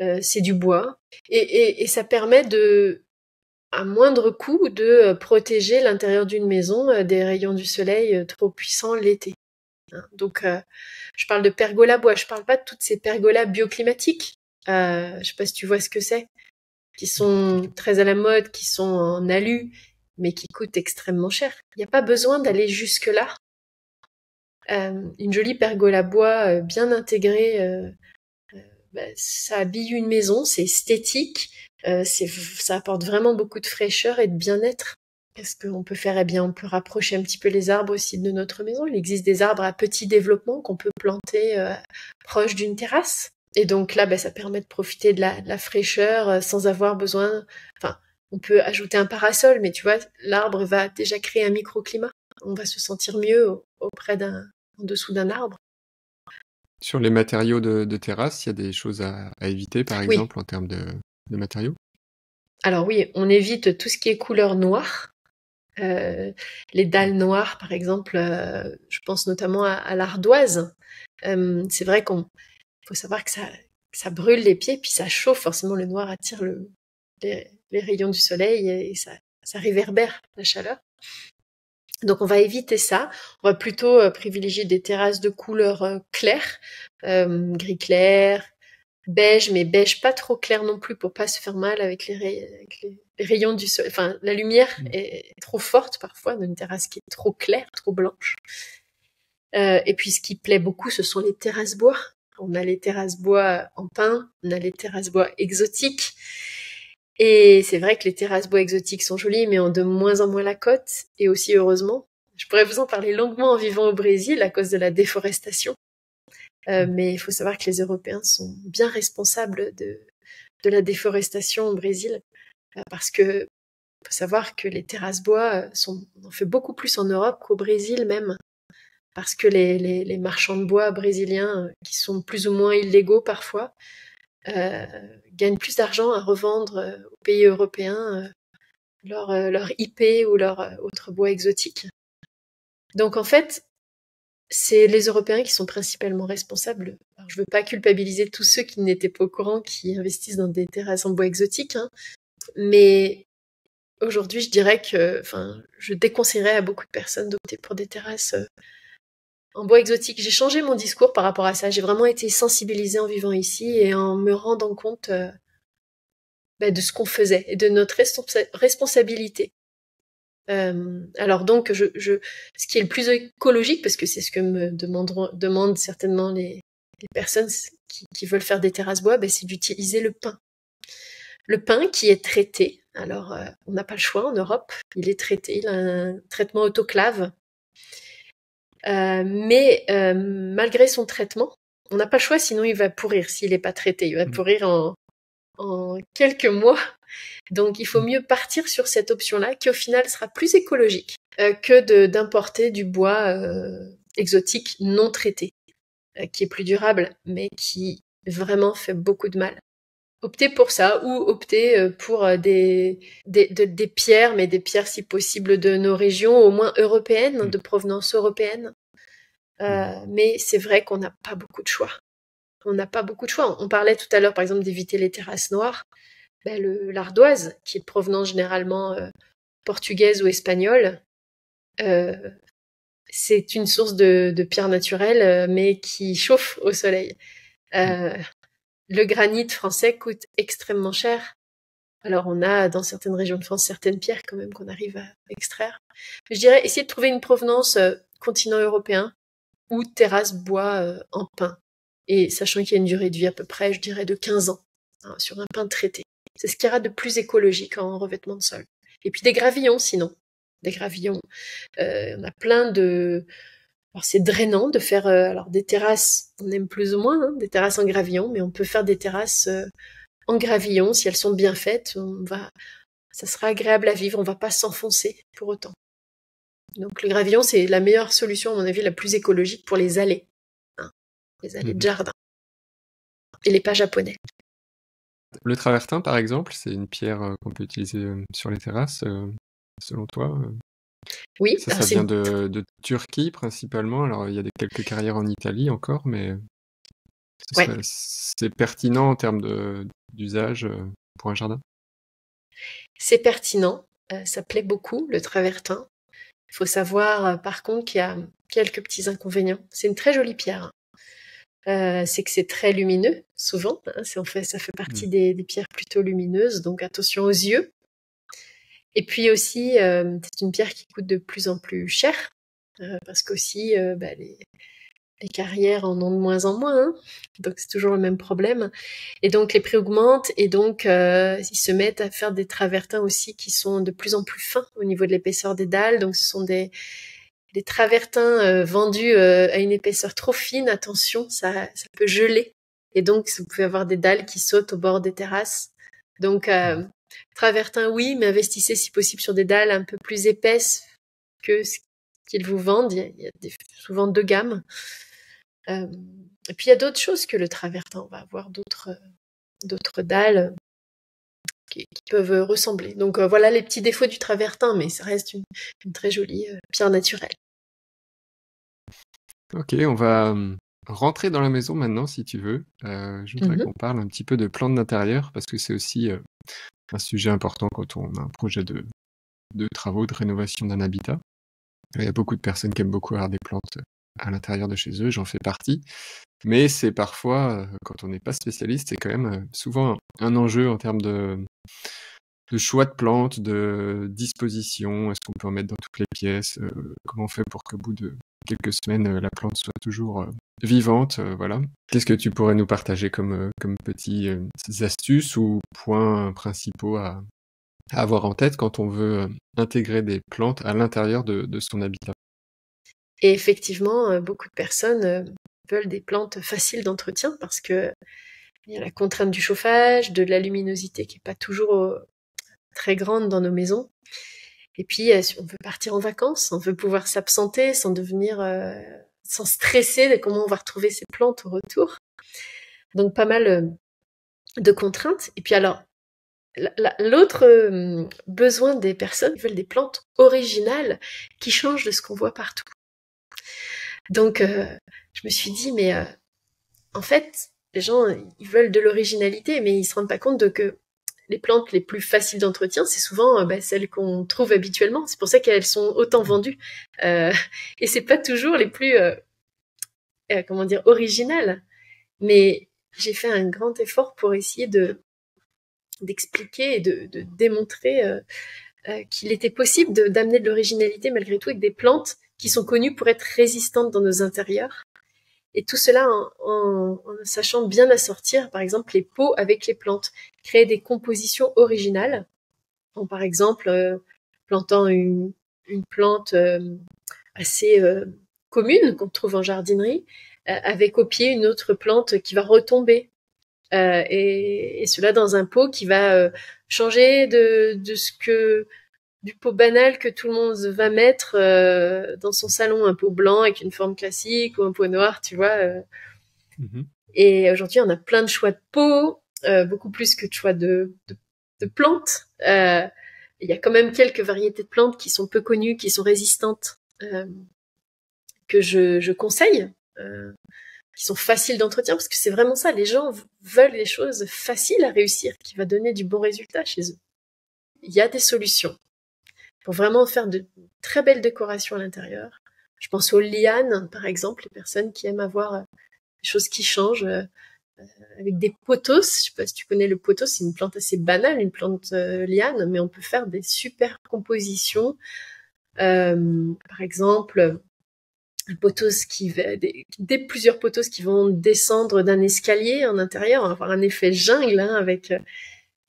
euh, du bois et, ça permet de à moindre coût de euh, protéger l'intérieur d'une maison euh, des rayons du soleil trop puissants l'été. Hein, donc je parle de pergola bois, je parle pas de toutes ces pergolas bioclimatiques. Euh, je sais pas si tu vois ce que c'est, qui sont très à la mode, qui sont en alu, mais qui coûtent extrêmement cher. Il n'y a pas besoin d'aller jusque là une jolie pergola bois euh, bien intégrée, euh, bah, ça habille une maison, c'est esthétique, ça apporte vraiment beaucoup de fraîcheur et de bien-être. Qu'est-ce qu'on peut faire Eh bien, on peut rapprocher un petit peu les arbres aussi de notre maison. Il existe des arbres à petit développement qu'on peut planter euh, proche d'une terrasse. Et donc là, ben, ça permet de profiter de la, fraîcheur euh, sans avoir besoin. Enfin, on peut ajouter un parasol, mais tu vois, l'arbre va déjà créer un microclimat. On va se sentir mieux auprès d'un, en dessous d'un arbre. Sur les matériaux de, terrasse, il y a des choses à, éviter, par exemple, en termes de, matériaux? Alors oui, on évite tout ce qui est couleur noire. Euh, les dalles noires, par exemple, euh, je pense notamment à, l'ardoise. c'est vrai qu'on faut savoir que ça, ça brûle les pieds, puis ça chauffe. Forcément, le noir attire le, les, rayons du soleil et ça, ça réverbère la chaleur. Donc on va éviter ça. On va plutôt euh, privilégier des terrasses de couleur euh, claire, euh, gris clair, beige, mais beige pas trop clair non plus pour pas se faire mal avec les, rayons du soleil. Enfin, la lumière mmh. est trop forte parfois d'une terrasse qui est trop claire, trop blanche. et puis ce qui plaît beaucoup, ce sont les terrasses bois. On a les terrasses bois en pin, on a les terrasses bois exotiques. Et c'est vrai que les terrasses bois exotiques sont jolies, mais ont de moins en moins la cote, et aussi heureusement. Je pourrais vous en parler longuement en vivant au Brésil à cause de la déforestation. Euh, mais il faut savoir que les Européens sont bien responsables de, de la déforestation au Brésil, euh, parce que faut savoir que les terrasses bois sont, on en fait beaucoup plus en Europe qu'au Brésil même, parce que les, les, les marchands de bois brésiliens, qui sont plus ou moins illégaux parfois, euh, gagnent plus d'argent à revendre euh, aux pays européens euh, leur, leur IP ou leur autre bois exotique. Donc en fait, c'est les Européens qui sont principalement responsables. Je veux pas culpabiliser tous ceux qui n'étaient pas au courant, qui investissent dans des terrasses en bois exotique, hein, mais aujourd'hui, je dirais que, enfin, je déconseillerais à beaucoup de personnes d'opter pour des terrasses en bois exotique. J'ai changé mon discours par rapport à ça. J'ai vraiment été sensibilisée en vivant ici et en me rendant compte euh, bah, de ce qu'on faisait et de notre responsabilité. Euh, alors donc, ce qui est le plus écologique, parce que c'est ce que me demandent certainement les, personnes qui, veulent faire des terrasses bois, bah, c'est d'utiliser le pain. Le pain qui est traité. Alors, euh, on n'a pas le choix en Europe. Il est traité. Il a un traitement autoclave mais euh, malgré son traitement, on n'a pas le choix, sinon il va pourrir s'il n'est pas traité. Il va mm. pourrir en, en quelques mois. Donc il faut mm. mieux partir sur cette option-là, qui au final sera plus écologique euh, que d'importer du bois euh, exotique non traité, euh, qui est plus durable, mais qui vraiment fait beaucoup de mal opter pour ça ou opter euh, pour euh, des, des, des, pierres, mais des pierres si possible de nos régions, au moins européennes, mm. de provenance européenne. Euh, mm. mais c'est vrai qu'on n'a pas beaucoup de choix. On n'a pas beaucoup de choix. On parlait tout à l'heure, par exemple, d'éviter les terrasses noires. Ben, L'ardoise, qui est de provenance généralement euh, portugaise ou espagnole, euh, c'est une source de, de pierre naturelle, mais qui chauffe au soleil. Euh, le granit français coûte extrêmement cher. Alors on a dans certaines régions de France certaines pierres quand même qu'on arrive à extraire. je dirais essayer de trouver une provenance euh, continent européen ou terrasse bois euh, en pin. Et sachant qu'il y a une durée de vie à peu près, je dirais, de 15 ans hein, sur un pain traité. C'est ce qu'il y aura de plus écologique en revêtement de sol. Et puis des gravillons sinon. Des gravillons. Euh, on a plein de, alors c'est drainant de faire euh, alors des terrasses, on aime plus ou moins hein, des terrasses en gravillon, mais on peut faire des terrasses euh, en gravillon si elles sont bien faites. On va, ça sera agréable à vivre, on va pas s'enfoncer pour autant. Donc le gravillon c'est la meilleure solution à mon avis, la plus écologique pour les allées, hein, les allées de mmh. jardin et les pas japonais. Le travertin, par exemple, c'est une pierre euh, qu'on peut utiliser sur les terrasses, selon toi oui, Ça, ça vient de, Turquie principalement. Alors, il y a des, quelques carrières en Italie encore, mais c'est pertinent en termes d'usage euh, pour un jardin? C'est pertinent. Euh, ça plaît beaucoup, le travertin. Il faut savoir, euh, par contre, qu'il y a quelques petits inconvénients. C'est une très jolie pierre. Hein. c'est que c'est très lumineux, souvent. Hein. en fait, ça fait partie mmh. des, des, pierres plutôt lumineuses, donc attention aux yeux. Et puis aussi, euh, c'est une pierre qui coûte de plus en plus cher, euh, parce qu'aussi, euh, bah, les, les carrières en ont de moins en moins, hein. donc c'est toujours le même problème. Et donc les prix augmentent et donc euh, ils se mettent à faire des travertins aussi qui sont de plus en plus fins au niveau de l'épaisseur des dalles. Donc ce sont des, des travertins euh, vendus euh, à une épaisseur trop fine. Attention, ça, ça peut geler et donc vous pouvez avoir des dalles qui sautent au bord des terrasses. Donc travertin oui, mais investissez si possible sur des dalles un peu plus épaisses que ce qu'ils vous vendent. Il y a, souvent deux gammes. Euh, et puis il y a d'autres choses que le travertin. On va avoir d'autres d'autres dalles qui, peuvent ressembler. Donc euh, voilà les petits défauts du travertin, mais ça reste une, très jolie euh, pierre naturelle. Ok, on va rentrer dans la maison maintenant si tu veux. je voudrais mhm. qu'on parle un petit peu de plantes d'intérieur parce que c'est aussi un sujet important quand on a un projet de, travaux, de rénovation d'un habitat. Il y a beaucoup de personnes qui aiment beaucoup avoir des plantes à l'intérieur de chez eux, j'en fais partie. Mais c'est parfois, euh, quand on n'est pas spécialiste, c'est quand même euh, souvent un enjeu en termes de, de choix de plantes, de disposition. Est-ce qu'on peut en mettre dans toutes les pièces euh, Comment on fait pour qu'au bout de quelques semaines, la plante soit toujours vivante Voilà. Qu'est-ce que tu pourrais nous partager comme, comme petits astuces ou points principaux à, avoir en tête quand on veut intégrer des plantes à l'intérieur de son habitat? Et effectivement, euh, beaucoup de personnes euh, veulent des plantes faciles d'entretien parce que il y a la contrainte du chauffage, de la luminosité qui est pas toujours euh, très grande dans nos maisons. Et puis, on veut partir en vacances, on veut pouvoir s'absenter sans devenir, sans stresser de comment on va retrouver ces plantes au retour. Donc, pas mal de contraintes. Et puis alors, l'autre besoin des personnes veulent des plantes originales qui changent de ce qu'on voit partout. Donc, euh, je me suis dit, mais euh, en fait, les gens, ils veulent de l'originalité, mais ils se rendent pas compte de que les plantes les plus faciles d'entretien, c'est souvent euh, bah, celles qu'on trouve habituellement. C'est pour ça qu'elles sont autant vendues. Euh, et c'est pas toujours les plus, comment dire, originales. Mais j'ai fait un grand effort pour essayer de d'expliquer et de, de démontrer qu'il était possible d'amener de l'originalité malgré tout avec des plantes qui sont connues pour être résistantes dans nos intérieurs. Et tout cela en, sachant bien assortir, par exemple, les pots avec les plantes. Créer des compositions originales, en par exemple euh, plantant une, plante euh, assez euh, commune qu'on trouve en jardinerie, avec au pied une autre plante qui va retomber. Et, et, cela dans un pot qui va changer de, de ce que du pot banal que tout le monde va mettre euh, dans son salon, un pot blanc avec une forme classique ou un pot noir, tu vois. Euh. Mhm. Et aujourd'hui, on a plein de choix de pots, euh, beaucoup plus que de choix de, de, plantes. Il y a quand même quelques variétés de plantes qui sont peu connues, qui sont résistantes, que je, je conseille, qui sont faciles d'entretien, parce que c'est vraiment ça, les gens veulent des choses faciles à réussir, qui va donner du bon résultat chez eux. Il y a des solutions pour vraiment faire de très belles décorations à l'intérieur. Je pense aux lianes, par exemple, les personnes qui aiment avoir euh, des choses qui changent euh, euh, avec des potos. Je sais pas si tu connais le potos, c'est une plante assez banale, une plante liane, mais on peut faire des super compositions. par exemple, des, plusieurs potos qui vont descendre d'un escalier en intérieur, avoir un effet jungle hein, avec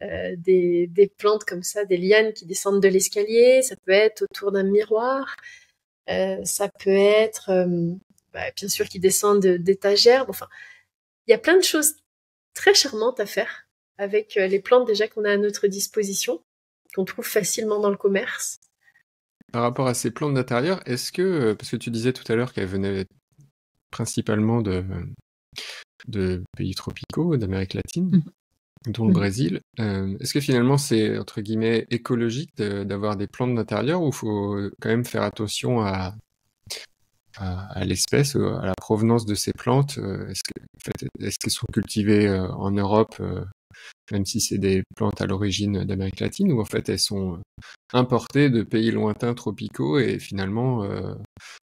euh, des, des, plantes comme ça, des lianes qui descendent de l'escalier, ça peut être autour d'un miroir, euh, ça peut être euh, bah, bien sûr qui descendent d'étagères. Enfin, il y a plein de choses très charmantes à faire avec les plantes déjà qu'on a à notre disposition, qu'on trouve facilement dans le commerce. Par rapport à ces plantes d'intérieur, est-ce que, parce que tu disais tout à l'heure qu'elles venaient principalement de, de pays tropicaux, d'Amérique latine, mmh dont le mmh. Brésil. Euh, est-ce que finalement c'est entre guillemets écologique d'avoir des plantes d'intérieur ou faut quand même faire attention à, à, l'espèce, à la provenance de ces plantes euh, Est-ce qu'elles sont cultivées euh, en Europe, même si c'est des plantes à l'origine d'Amérique latine, ou en fait elles sont importées de pays lointains tropicaux et finalement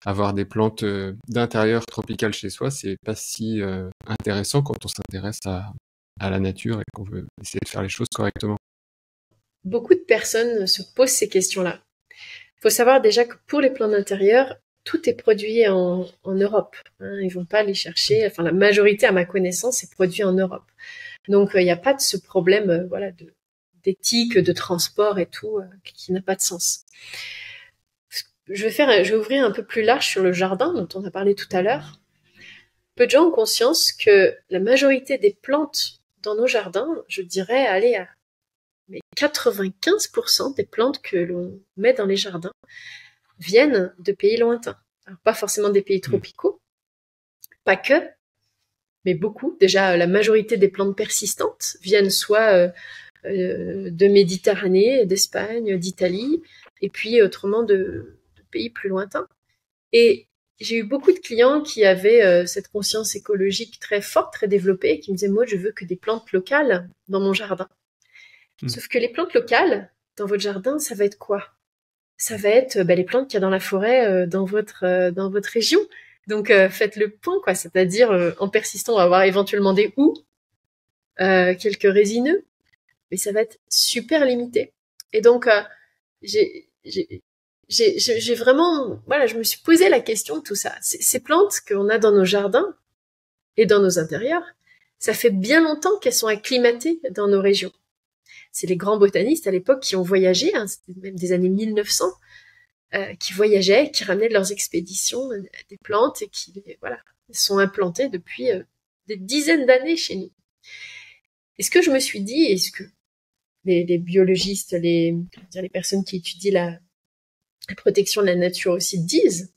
avoir des plantes d'intérieur tropicales chez soi, c'est pas si intéressant quand on s'intéresse à, à la nature et qu'on veut essayer de faire les choses correctement Beaucoup de personnes se posent ces questions-là. Il faut savoir déjà que pour les plans d'intérieur, tout est produit en, Europe. Hein. Ils vont pas les chercher. Enfin, la majorité, à ma connaissance, est produit en Europe. Donc, il n'y a pas de ce problème, voilà, de d'éthique, de transport et tout, qui n'a pas de sens. Je vais ouvrir un peu plus large sur le jardin dont on a parlé tout à l'heure. Peu de gens ont conscience que la majorité des plantes dans nos jardins, je dirais, aller à mais 95% des plantes que l'on met dans les jardins viennent de pays lointains. Alors, pas forcément des pays hmm. tropicaux, pas que, mais beaucoup. Déjà, la majorité des plantes persistantes viennent soit euh, euh, de Méditerranée, d'Espagne, d'Italie, et puis autrement de, pays plus lointains. Et j'ai eu beaucoup de clients qui avaient euh, cette conscience écologique très forte, très développée, qui me disaient, moi, je veux que des plantes locales dans mon jardin. Hmm. Sauf que les plantes locales, dans votre jardin, ça va être quoi? Ça va être bah, les plantes qu'il y a dans la forêt, euh, dans votre euh, dans votre région. Donc faites le point, quoi. C'est-à-dire en persistant, on va avoir éventuellement des houx, quelques résineux, mais ça va être super limité. Et donc j'ai j'ai vraiment, voilà, je me suis posé la question de tout ça. Ces plantes qu'on a dans nos jardins et dans nos intérieurs, ça fait bien longtemps qu'elles sont acclimatées dans nos régions c'est les grands botanistes à l'époque qui ont voyagé, hein, même des années 1900, euh, qui voyageaient, qui ramenaient de leurs expéditions euh, des plantes et qui voilà, sont implantées depuis euh, des dizaines d'années chez nous. Et ce que je me suis dit, et ce que les, biologistes, les, les personnes qui étudient la, la protection de la nature aussi disent,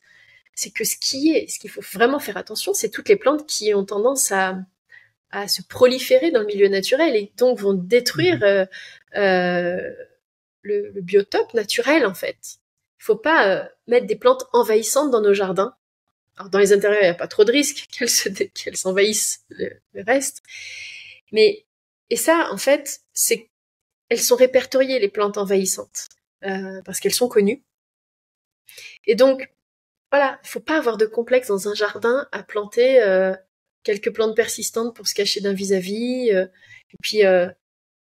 c'est que ce qui est, ce qu'il faut vraiment faire attention, c'est toutes les plantes qui ont tendance à, à se proliférer dans le milieu naturel et donc vont détruire mhm. euh, euh, le, le, biotope naturel en fait. Il faut pas euh, mettre des plantes envahissantes dans nos jardins. Alors dans les intérieurs, il n'y a pas trop de risques qu'elles se qu'elles s'envahissent le, reste. Mais et ça, en fait, c'est elles sont répertoriées les plantes envahissantes euh, parce qu'elles sont connues. Et donc voilà, il faut pas avoir de complexe dans un jardin à planter euh, quelques plantes persistantes pour se cacher d'un vis-à-vis. Euh, et puis, euh,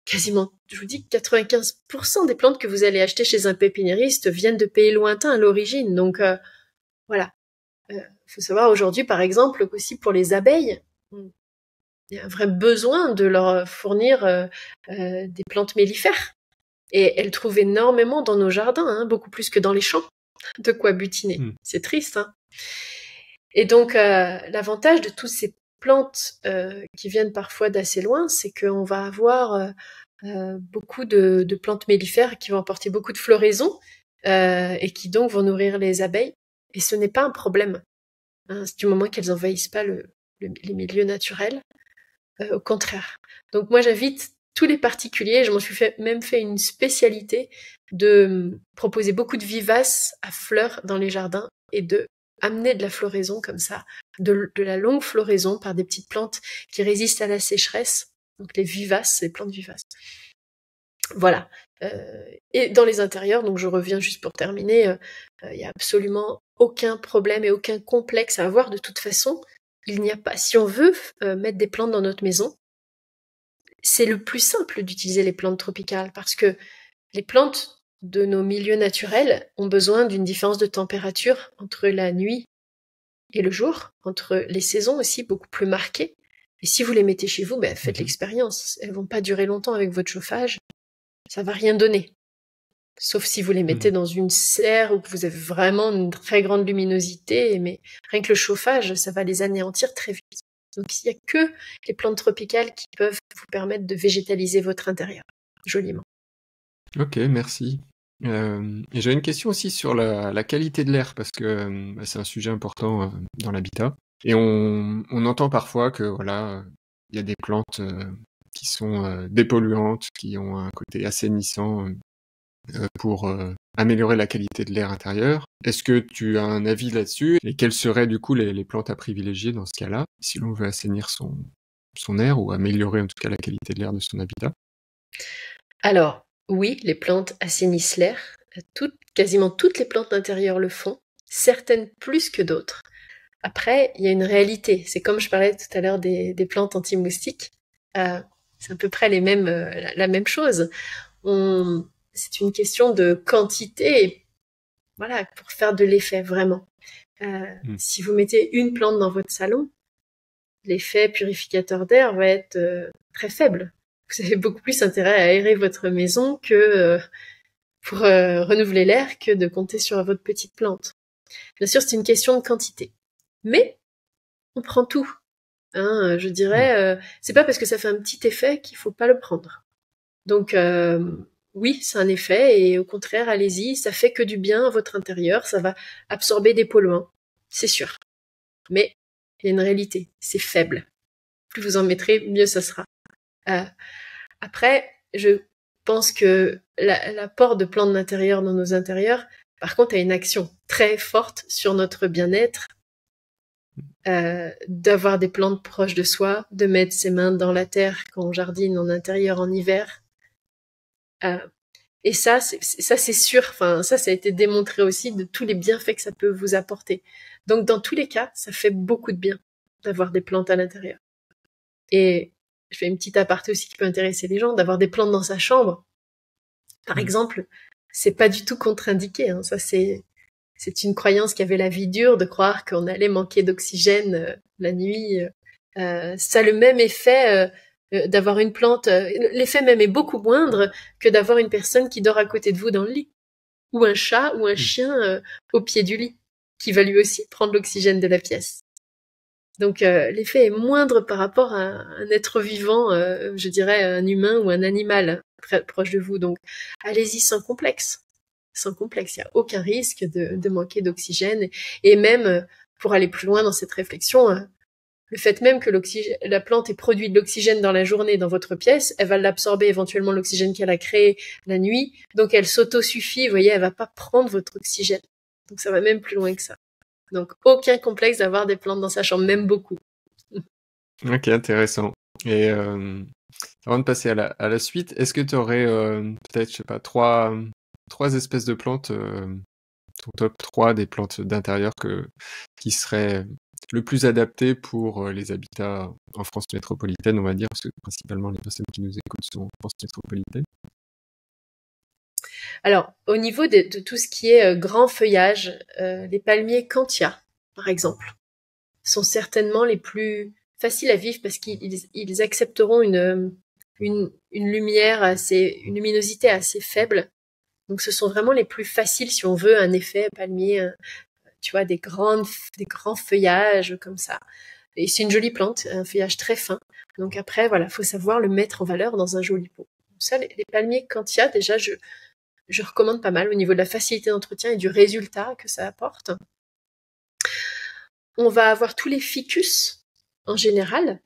quasiment, je vous dis, 95% des plantes que vous allez acheter chez un pépiniériste viennent de pays lointains à l'origine. Donc, voilà. Il faut savoir aujourd'hui, par exemple, aussi pour les abeilles, il y a un vrai besoin de leur fournir des plantes mellifères. Et elles trouvent énormément dans nos jardins, hein, beaucoup plus que dans les champs. De quoi butiner. Hmm. C'est triste. Hein et donc, l'avantage de tous ces plantes euh, qui viennent parfois d'assez loin, c'est qu'on va avoir euh, euh, beaucoup de, de, plantes mellifères qui vont apporter beaucoup de floraison et qui donc vont nourrir les abeilles. Et ce n'est pas un problème, hein, du moment qu'elles envahissent pas le, les milieux naturels. au contraire. Donc moi j'invite tous les particuliers, je m'en suis même fait une spécialité de proposer beaucoup de vivaces à fleurs dans les jardins et de amener de la floraison comme ça, de, la longue floraison par des petites plantes qui résistent à la sécheresse, donc les vivaces, les plantes vivaces. Voilà. Euh, et dans les intérieurs, donc je reviens juste pour terminer, euh, euh, il n'y a absolument aucun problème et aucun complexe à avoir de toute façon. Il n'y a pas, si on veut mettre des plantes dans notre maison, c'est le plus simple d'utiliser les plantes tropicales parce que les plantes de nos milieux naturels ont besoin d'une différence de température entre la nuit et le jour, entre les saisons aussi beaucoup plus marquées. Et si vous les mettez chez vous, ben, faites mhm. l'expérience. Elles vont pas durer longtemps avec votre chauffage. Ça va rien donner. Sauf si vous les mettez mhm. dans une serre où vous avez vraiment une très grande luminosité, mais rien que le chauffage, ça va les anéantir très vite. Donc il n'y a que les plantes tropicales qui peuvent vous permettre de végétaliser votre intérieur joliment. Ok, merci. Euh, j'ai une question aussi sur la, qualité de l'air, parce que euh, c'est un sujet important euh, dans l'habitat. Et on, entend parfois que voilà, il y a des plantes qui sont dépolluantes, qui ont un côté assainissant pour améliorer la qualité de l'air intérieur. Est-ce que tu as un avis là-dessus? Et quelles seraient du coup les, plantes à privilégier dans ce cas-là, si l'on veut assainir son, son air ou améliorer en tout cas la qualité de l'air de son habitat? Alors, oui, les plantes assainissent l'air. quasiment toutes les plantes d'intérieur le font, certaines plus que d'autres. Après, il y a une réalité. C'est comme je parlais tout à l'heure des, plantes anti-moustiques. Euh, c'est à peu près les mêmes, euh, la, même chose. C'est une question de quantité, voilà, pour faire de l'effet vraiment. Hmm. Si vous mettez une plante dans votre salon, l'effet purificateur d'air va être très faible. Vous avez beaucoup plus intérêt à aérer votre maison que pour renouveler l'air que de compter sur votre petite plante. Bien sûr, c'est une question de quantité. Mais on prend tout. Hein, je dirais, euh, c'est pas parce que ça fait un petit effet qu'il faut pas le prendre. Donc euh, oui, c'est un effet et au contraire, allez-y, ça fait que du bien à votre intérieur, ça va absorber des polluants, c'est sûr. Mais il y a une réalité, c'est faible. Plus vous en mettrez, mieux ça sera. Euh, après, je pense que l'apport de plantes d'intérieur dans nos intérieurs, par contre, a une action très forte sur notre bien-être, euh, d'avoir des plantes proches de soi, de mettre ses mains dans la terre quand on jardine en intérieur en hiver. Euh, et ça, c'est, ça c'est sûr. Enfin, ça, ça a été démontré aussi de tous les bienfaits que ça peut vous apporter. Donc, dans tous les cas, ça fait beaucoup de bien d'avoir des plantes à l'intérieur. Et je fais une petite aparté aussi qui peut intéresser les gens, d'avoir des plantes dans sa chambre. Par mmh. exemple, c'est pas du tout contre-indiqué. Hein. Ça, c'est c'est une croyance qui avait la vie dure de croire qu'on allait manquer d'oxygène euh, la nuit. Euh, ça a le même effet d'avoir une plante. L'effet même est beaucoup moindre que d'avoir une personne qui dort à côté de vous dans le lit, ou un chat ou un mmh. chien au pied du lit, qui va lui aussi prendre l'oxygène de la pièce. Donc l'effet est moindre par rapport à un être vivant, je dirais un humain ou un animal très proche de vous. Donc allez-y sans complexe sans complexe. Il n'y a aucun risque de, manquer d'oxygène. Et même, euh, pour aller plus loin dans cette réflexion, euh, le fait même que la plante ait produit de l'oxygène dans la journée dans votre pièce, elle va l'absorber éventuellement l'oxygène qu'elle a créé la nuit. Donc elle s'auto-suffit, vous voyez, elle va pas prendre votre oxygène. Donc ça va même plus loin que ça. Donc aucun complexe d'avoir des plantes dans sa chambre, même beaucoup. Ok, intéressant. Et euh, avant de passer à la, suite, est-ce que tu aurais peut-être, je sais pas, trois, trois espèces de plantes, euh, ton top 3 des plantes d'intérieur que, qui seraient le plus adaptées pour euh, les habitats en France métropolitaine, on va dire, parce que principalement les personnes qui nous écoutent sont en France métropolitaine. Alors, au niveau de, tout ce qui est euh, grand feuillage, les palmiers Cantia, par exemple, sont certainement les plus faciles à vivre parce qu'ils accepteront une, lumière assez, une luminosité assez faible donc ce sont vraiment les plus faciles si on veut un effet palmier, euh, tu vois, des grandes, des grands feuillages comme ça. Et c'est une jolie plante, un feuillage très fin. Donc après, voilà, faut savoir le mettre en valeur dans un joli pot. Ça, les, palmiers Cantia, déjà, je, je recommande pas mal au niveau de la facilité d'entretien et du résultat que ça apporte. On va avoir tous les ficus en général.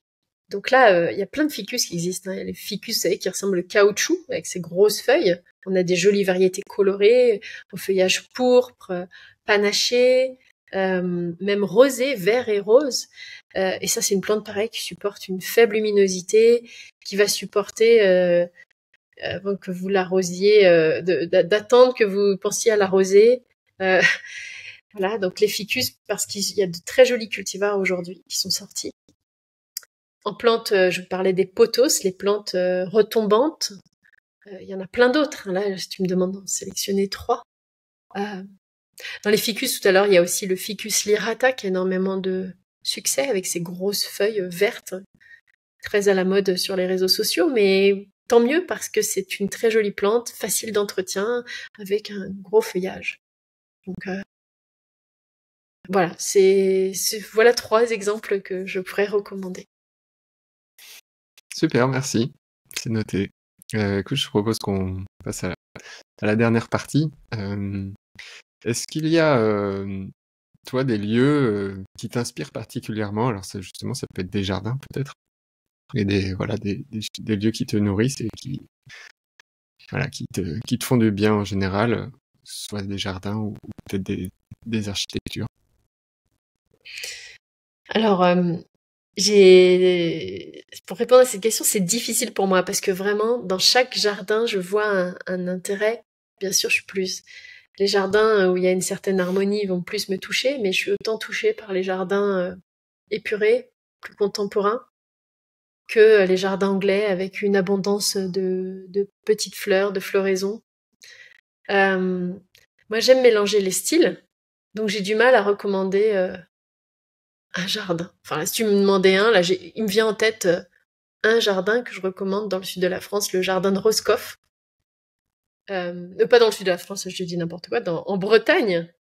Donc là, euh, il y a plein de ficus qui existent. Hein. Les ficus, vous savez, qui ressemblent au caoutchouc avec ses grosses feuilles. On a des jolies variétés colorées, au feuillage pourpre, panaché, euh, même rosé, vert et rose. Euh, et ça, c'est une plante pareille qui supporte une faible luminosité, qui va supporter euh, avant que vous l'arrosiez, d'attendre que vous pensiez à l'arroser. voilà, donc les ficus, parce qu'il y a de très jolis cultivars aujourd'hui qui sont sortis. En plantes, je vous parlais des potos, les plantes retombantes, il y en a plein d'autres. Hein. Là, si tu me demandes d'en sélectionner trois. Dans les ficus, tout à l'heure, il y a aussi le ficus lirata qui a énormément de succès avec ses grosses feuilles vertes, très à la mode sur les réseaux sociaux, mais tant mieux parce que c'est une très jolie plante, facile d'entretien, avec un gros feuillage. Donc euh, voilà, c'est voilà trois exemples que je pourrais recommander. Super, merci. C'est noté. Euh, écoute, je propose qu'on passe à, la dernière partie. Euh, est-ce qu'il y a, toi, des lieux qui t'inspirent particulièrement? Alors, justement, ça peut être des jardins, peut-être, et des voilà des, lieux qui te nourrissent et qui voilà qui te qui te font du bien en général, soit des jardins ou, peut-être des, des architectures? Alors, j'ai, pour répondre à cette question, c'est difficile pour moi parce que vraiment, dans chaque jardin, je vois un, intérêt. Bien sûr, je suis plus, les jardins où il y a une certaine harmonie vont plus me toucher, mais je suis autant touchée par les jardins euh, épurés, plus contemporains, que les jardins anglais avec une abondance de, petites fleurs, de floraisons. Euh, moi, j'aime mélanger les styles. Donc j'ai du mal à recommander euh, un jardin. Enfin, si tu me demandais un, là, il me vient en tête euh, un jardin que je recommande dans le sud de la France, le jardin de Roscoff. Euh, pas dans le sud de la France, je dis n'importe quoi, dans, en Bretagne.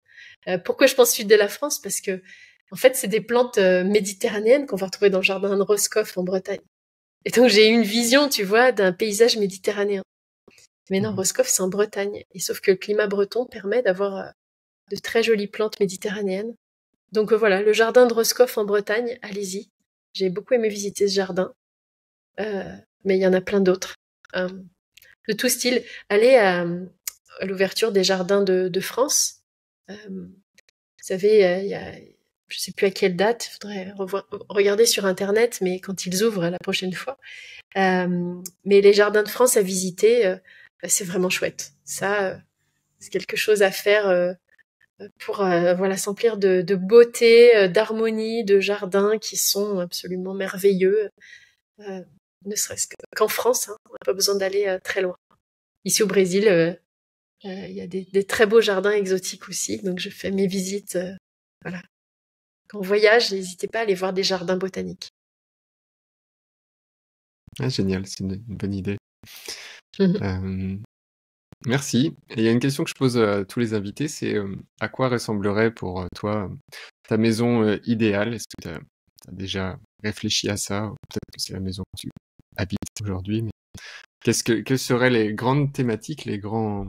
pourquoi je pense sud de la France? Parce que, en fait, c'est des plantes méditerranéennes qu'on va retrouver dans le jardin de Roscoff en Bretagne. Et donc j'ai une vision, tu vois, d'un paysage méditerranéen. Mais non, mmh. Roscoff, c'est en Bretagne. Et sauf que le climat breton permet d'avoir de très jolies plantes méditerranéennes. Donc euh, voilà, le jardin de Roscoff en Bretagne, allez-y. J'ai beaucoup aimé visiter ce jardin. Euh, mais il y en a plein d'autres. Euh, de tout style. Allez à, l'ouverture des jardins de, France. vous savez, a, je sais plus à quelle date, il faudrait regarder sur Internet, mais quand ils ouvrent la prochaine fois. mais les jardins de France à visiter, c'est vraiment chouette. Ça, c'est quelque chose à faire pour euh, voilà s'emplir de, beauté, euh, d'harmonie, de jardins qui sont absolument merveilleux. Euh, ne serait-ce qu'en France, hein, on n'a pas besoin d'aller très loin. Ici au Brésil, il y a des, des, très beaux jardins exotiques aussi, donc je fais mes visites. voilà. Quand on voyage, n'hésitez pas à aller voir des jardins botaniques. Ah, génial, c'est une, bonne idée. Mmh Merci. Et il y a une question que je pose à tous les invités, c'est euh, à quoi ressemblerait pour euh, toi ta maison euh, idéale? Est-ce que tu as, déjà réfléchi à ça? Peut-être que c'est la maison que tu habites aujourd'hui, mais qu'est-ce que quelles seraient les grandes thématiques, les grands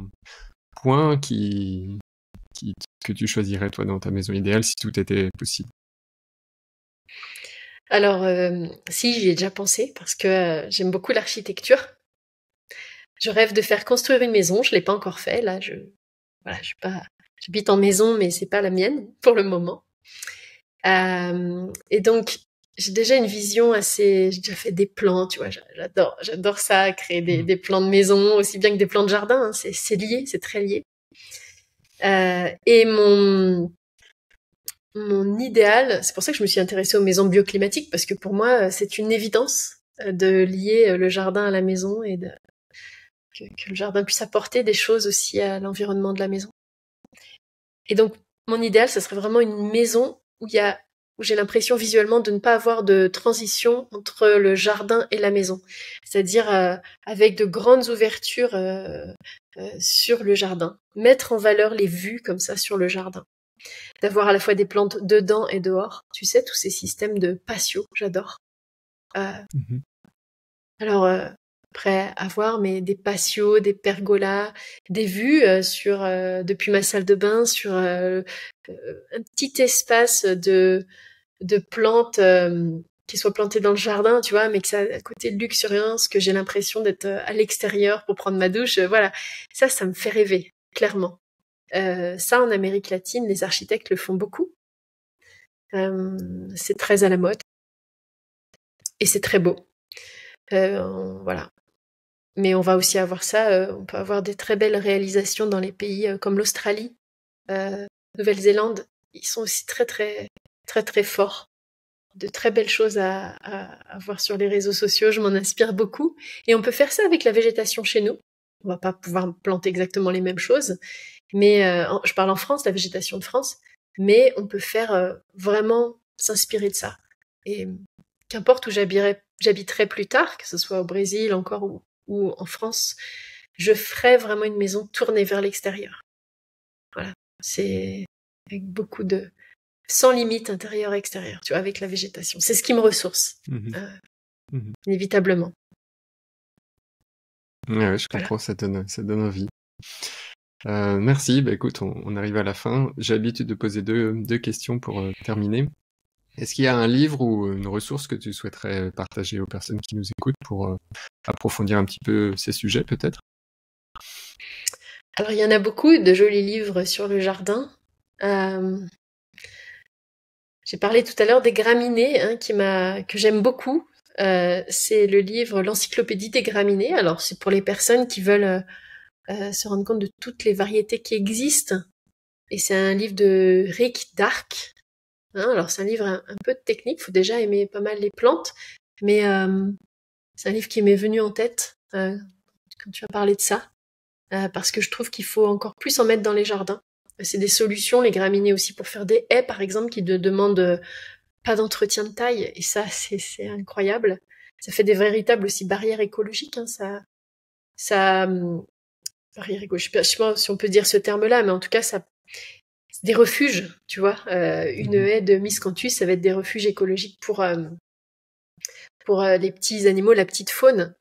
points qui, que tu choisirais toi dans ta maison idéale si tout était possible? Alors, si j'y ai déjà pensé parce que j'aime beaucoup l'architecture je rêve de faire construire une maison. Je l'ai pas encore fait. Là, je, voilà, je pas, j'habite en maison, mais c'est pas la mienne pour le moment. Euh, et donc, j'ai déjà une vision assez, j'ai déjà fait des plans, tu vois, j'adore, j'adore ça, créer des, mmh. des, plans de maison aussi bien que des plans de jardin. Hein. c'est, lié, c'est très lié. Euh, et mon, mon idéal, c'est pour ça que je me suis intéressée aux maisons bioclimatiques parce que pour moi, c'est une évidence de lier le jardin à la maison et de, que, le jardin puisse apporter des choses aussi à l'environnement de la maison. Et donc, mon idéal, ce serait vraiment une maison où il y a où j'ai l'impression visuellement de ne pas avoir de transition entre le jardin et la maison, c'est-à-dire euh, avec de grandes ouvertures euh, euh, sur le jardin, mettre en valeur les vues comme ça sur le jardin, d'avoir à la fois des plantes dedans et dehors, tu sais tous ces systèmes de patio, j'adore. Mmh alors après avoir mais des patios, des pergolas, des vues euh, sur euh, depuis ma salle de bain sur euh, un petit espace de de plantes qui soient plantées dans le jardin, tu vois, mais que ça à côté luxuriance, que j'ai l'impression d'être à l'extérieur pour prendre ma douche. voilà, ça, ça me fait rêver, clairement. ça, en Amérique latine, les architectes le font beaucoup. c'est très à la mode et c'est très beau. voilà. Mais on va aussi avoir ça, euh, on peut avoir des très belles réalisations dans les pays euh, comme l'Australie, euh, Nouvelle-Zélande. Ils sont aussi très très très très forts. De très belles choses à, voir sur les réseaux sociaux. Je m'en inspire beaucoup. Et on peut faire ça avec la végétation chez nous. On va pas pouvoir planter exactement les mêmes choses, mais je parle en France, la végétation de France, mais on peut faire vraiment s'inspirer de ça. Et qu'importe où j'habiterai plus tard, que ce soit au Brésil encore ou, en France, je ferais vraiment une maison tournée vers l'extérieur. Voilà, c'est avec beaucoup de sans limite intérieur-extérieur, tu vois, avec la végétation. C'est ce qui me ressource, mmh euh, mmh inévitablement. Ouais, je comprends, ça, donne, ça donne envie. Euh, merci, bah, écoute, on, arrive à la fin. J'ai l'habitude de poser deux, deux questions pour euh, terminer. Est-ce qu'il y a un livre ou une ressource que tu souhaiterais partager aux personnes qui nous écoutent pour euh, approfondir un petit peu ces sujets peut-être? Alors il y en a beaucoup de jolis livres sur le jardin. Euh, j'ai parlé tout à l'heure des graminées hein, qui m'a que j'aime beaucoup. Euh, c'est le livre L'encyclopédie des graminées. Alors c'est pour les personnes qui veulent se rendre compte de toutes les variétés qui existent. Et c'est un livre de Rick Dark, Hein, alors c'est un livre un, peu technique, il faut déjà aimer pas mal les plantes, mais euh, c'est un livre qui m'est venu en tête euh, quand tu as parlé de ça, euh, parce que je trouve qu'il faut encore plus en mettre dans les jardins. C'est des solutions, les graminées aussi, pour faire des haies, par exemple, qui ne demandent pas d'entretien de taille. Et ça, c'est incroyable. Ça fait des véritables aussi barrières écologiques. Hein, ça, ça, hum, barrière écologique. Je sais pas si on peut dire ce terme-là, mais en tout cas, ça, c'est des refuges, tu vois. Euh, une mhm. haie de miscanthus, ça va être des refuges écologiques pour euh, pour euh, les petits animaux, la petite faune.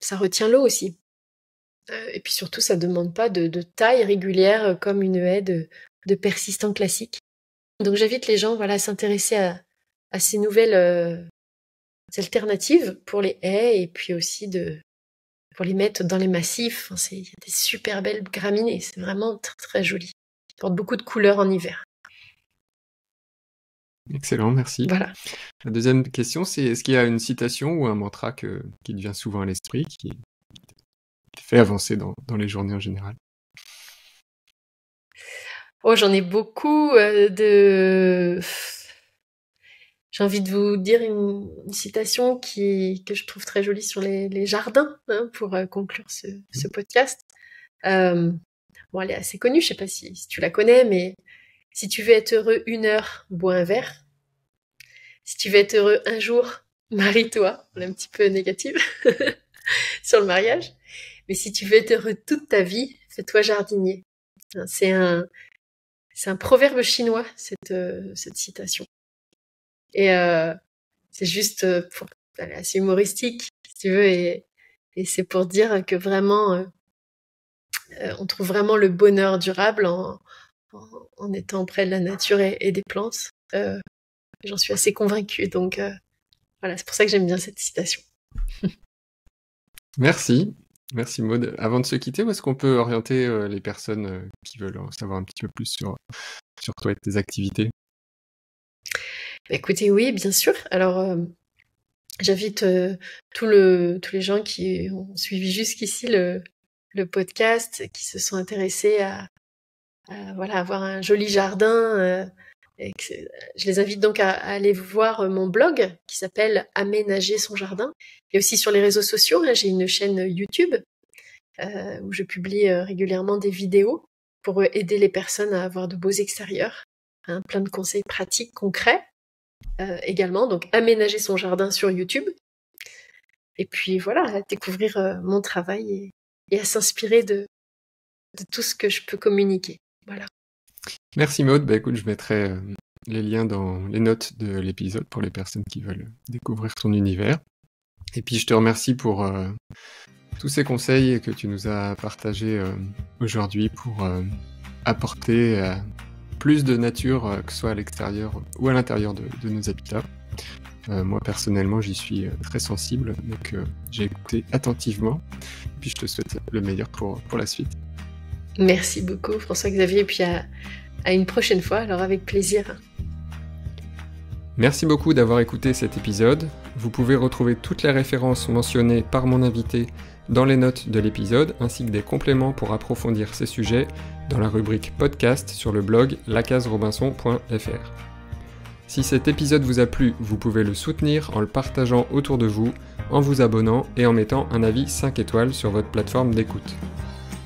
ça retient l'eau aussi. Et puis surtout, ça demande pas de, taille régulière comme une haie de, de persistant classique. Donc j'invite les gens voilà, à s'intéresser à, à, ces nouvelles alternatives pour les haies et puis aussi de, pour les mettre dans les massifs. il y a des super belles graminées, c'est vraiment très très joli. Ils portent beaucoup de couleurs en hiver. Excellent, merci. Voilà. La deuxième question, c'est est-ce qu'il y a une citation ou un mantra qui vient souvent à l'esprit, qui, fait avancer dans, les journées en général Oh, j'en ai beaucoup euh, de j'ai envie de vous dire une, citation qui, que je trouve très jolie sur les, jardins hein, pour euh, conclure ce, ce podcast. Euh, bon, elle est assez connue, je sais pas si, tu la connais, mais si tu veux être heureux une heure, bois un verre. Si tu veux être heureux un jour, marie-toi. On est un petit peu négative sur le mariage. Mais si tu veux être heureux toute ta vie, fais-toi jardinier. C'est un, c'est un proverbe chinois, cette, euh, cette citation. Et euh, c'est juste euh, pour assez humoristique, si tu veux, et, et c'est pour dire que vraiment, euh, on trouve vraiment le bonheur durable en, en, étant près de la nature et, et des plantes. Euh, J'en suis assez convaincue, donc voilà, c'est pour ça que j'aime bien cette citation. Merci. Merci Maud. Avant de se quitter, où est-ce qu'on peut orienter les personnes qui veulent en savoir un petit peu plus sur, sur toi et tes activités? Écoutez, oui, bien sûr. Alors, euh, j'invite euh, tous les gens qui ont suivi jusqu'ici le, le podcast, qui se sont intéressés à, voilà avoir un joli jardin. Euh, je les invite donc à, aller voir mon blog qui s'appelle Aménager son jardin. Et aussi sur les réseaux sociaux, hein, j'ai une chaîne YouTube où je publie régulièrement des vidéos pour aider les personnes à avoir de beaux extérieurs. Hein, plein de conseils pratiques, concrets. Euh, également, donc aménager son jardin sur YouTube. Et puis voilà, à découvrir euh, mon travail et, à s'inspirer de, de, tout ce que je peux communiquer. Voilà. Merci Maud. Bah, je mettrai euh, les liens dans les notes de l'épisode pour les personnes qui veulent découvrir ton univers. Et puis je te remercie pour tous ces conseils que tu nous as partagés aujourd'hui pour apporter plus de nature, euh, que ce soit à l'extérieur ou à l'intérieur de, nos habitats. Euh, moi personnellement, j'y suis euh, très sensible, donc j'ai écouté attentivement. Et puis je te souhaite le meilleur pour la suite. Merci beaucoup François-Xavier, et puis à, à une prochaine fois, alors avec plaisir. Merci beaucoup d'avoir écouté cet épisode. Vous pouvez retrouver toutes les références mentionnées par mon invité dans les notes de l'épisode, ainsi que des compléments pour approfondir ces sujets dans la rubrique podcast sur le blog lacaserobinson.fr. Si cet épisode vous a plu, vous pouvez le soutenir en le partageant autour de vous, en vous abonnant et en mettant un avis 5 étoiles sur votre plateforme d'écoute.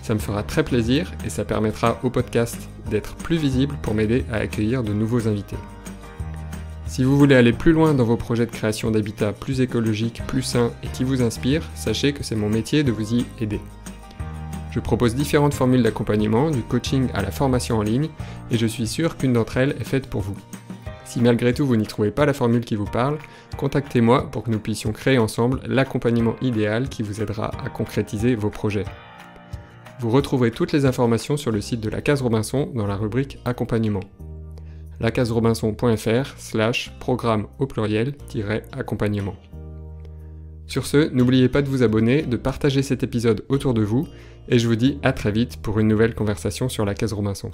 Ça me fera très plaisir et ça permettra au podcast d'être plus visible pour m'aider à accueillir de nouveaux invités. Si vous voulez aller plus loin dans vos projets de création d'habitats plus écologiques, plus sains et qui vous inspirent, sachez que c'est mon métier de vous y aider. Je propose différentes formules d'accompagnement, du coaching à la formation en ligne, et je suis sûr qu'une d'entre elles est faite pour vous. Si malgré tout vous n'y trouvez pas la formule qui vous parle, contactez-moi pour que nous puissions créer ensemble l'accompagnement idéal qui vous aidera à concrétiser vos projets. Vous retrouverez toutes les informations sur le site de la Case Robinson dans la rubrique Accompagnement lacaserobinson.fr slash programme au pluriel accompagnement. Sur ce, n'oubliez pas de vous abonner, de partager cet épisode autour de vous, et je vous dis à très vite pour une nouvelle conversation sur la case Robinson.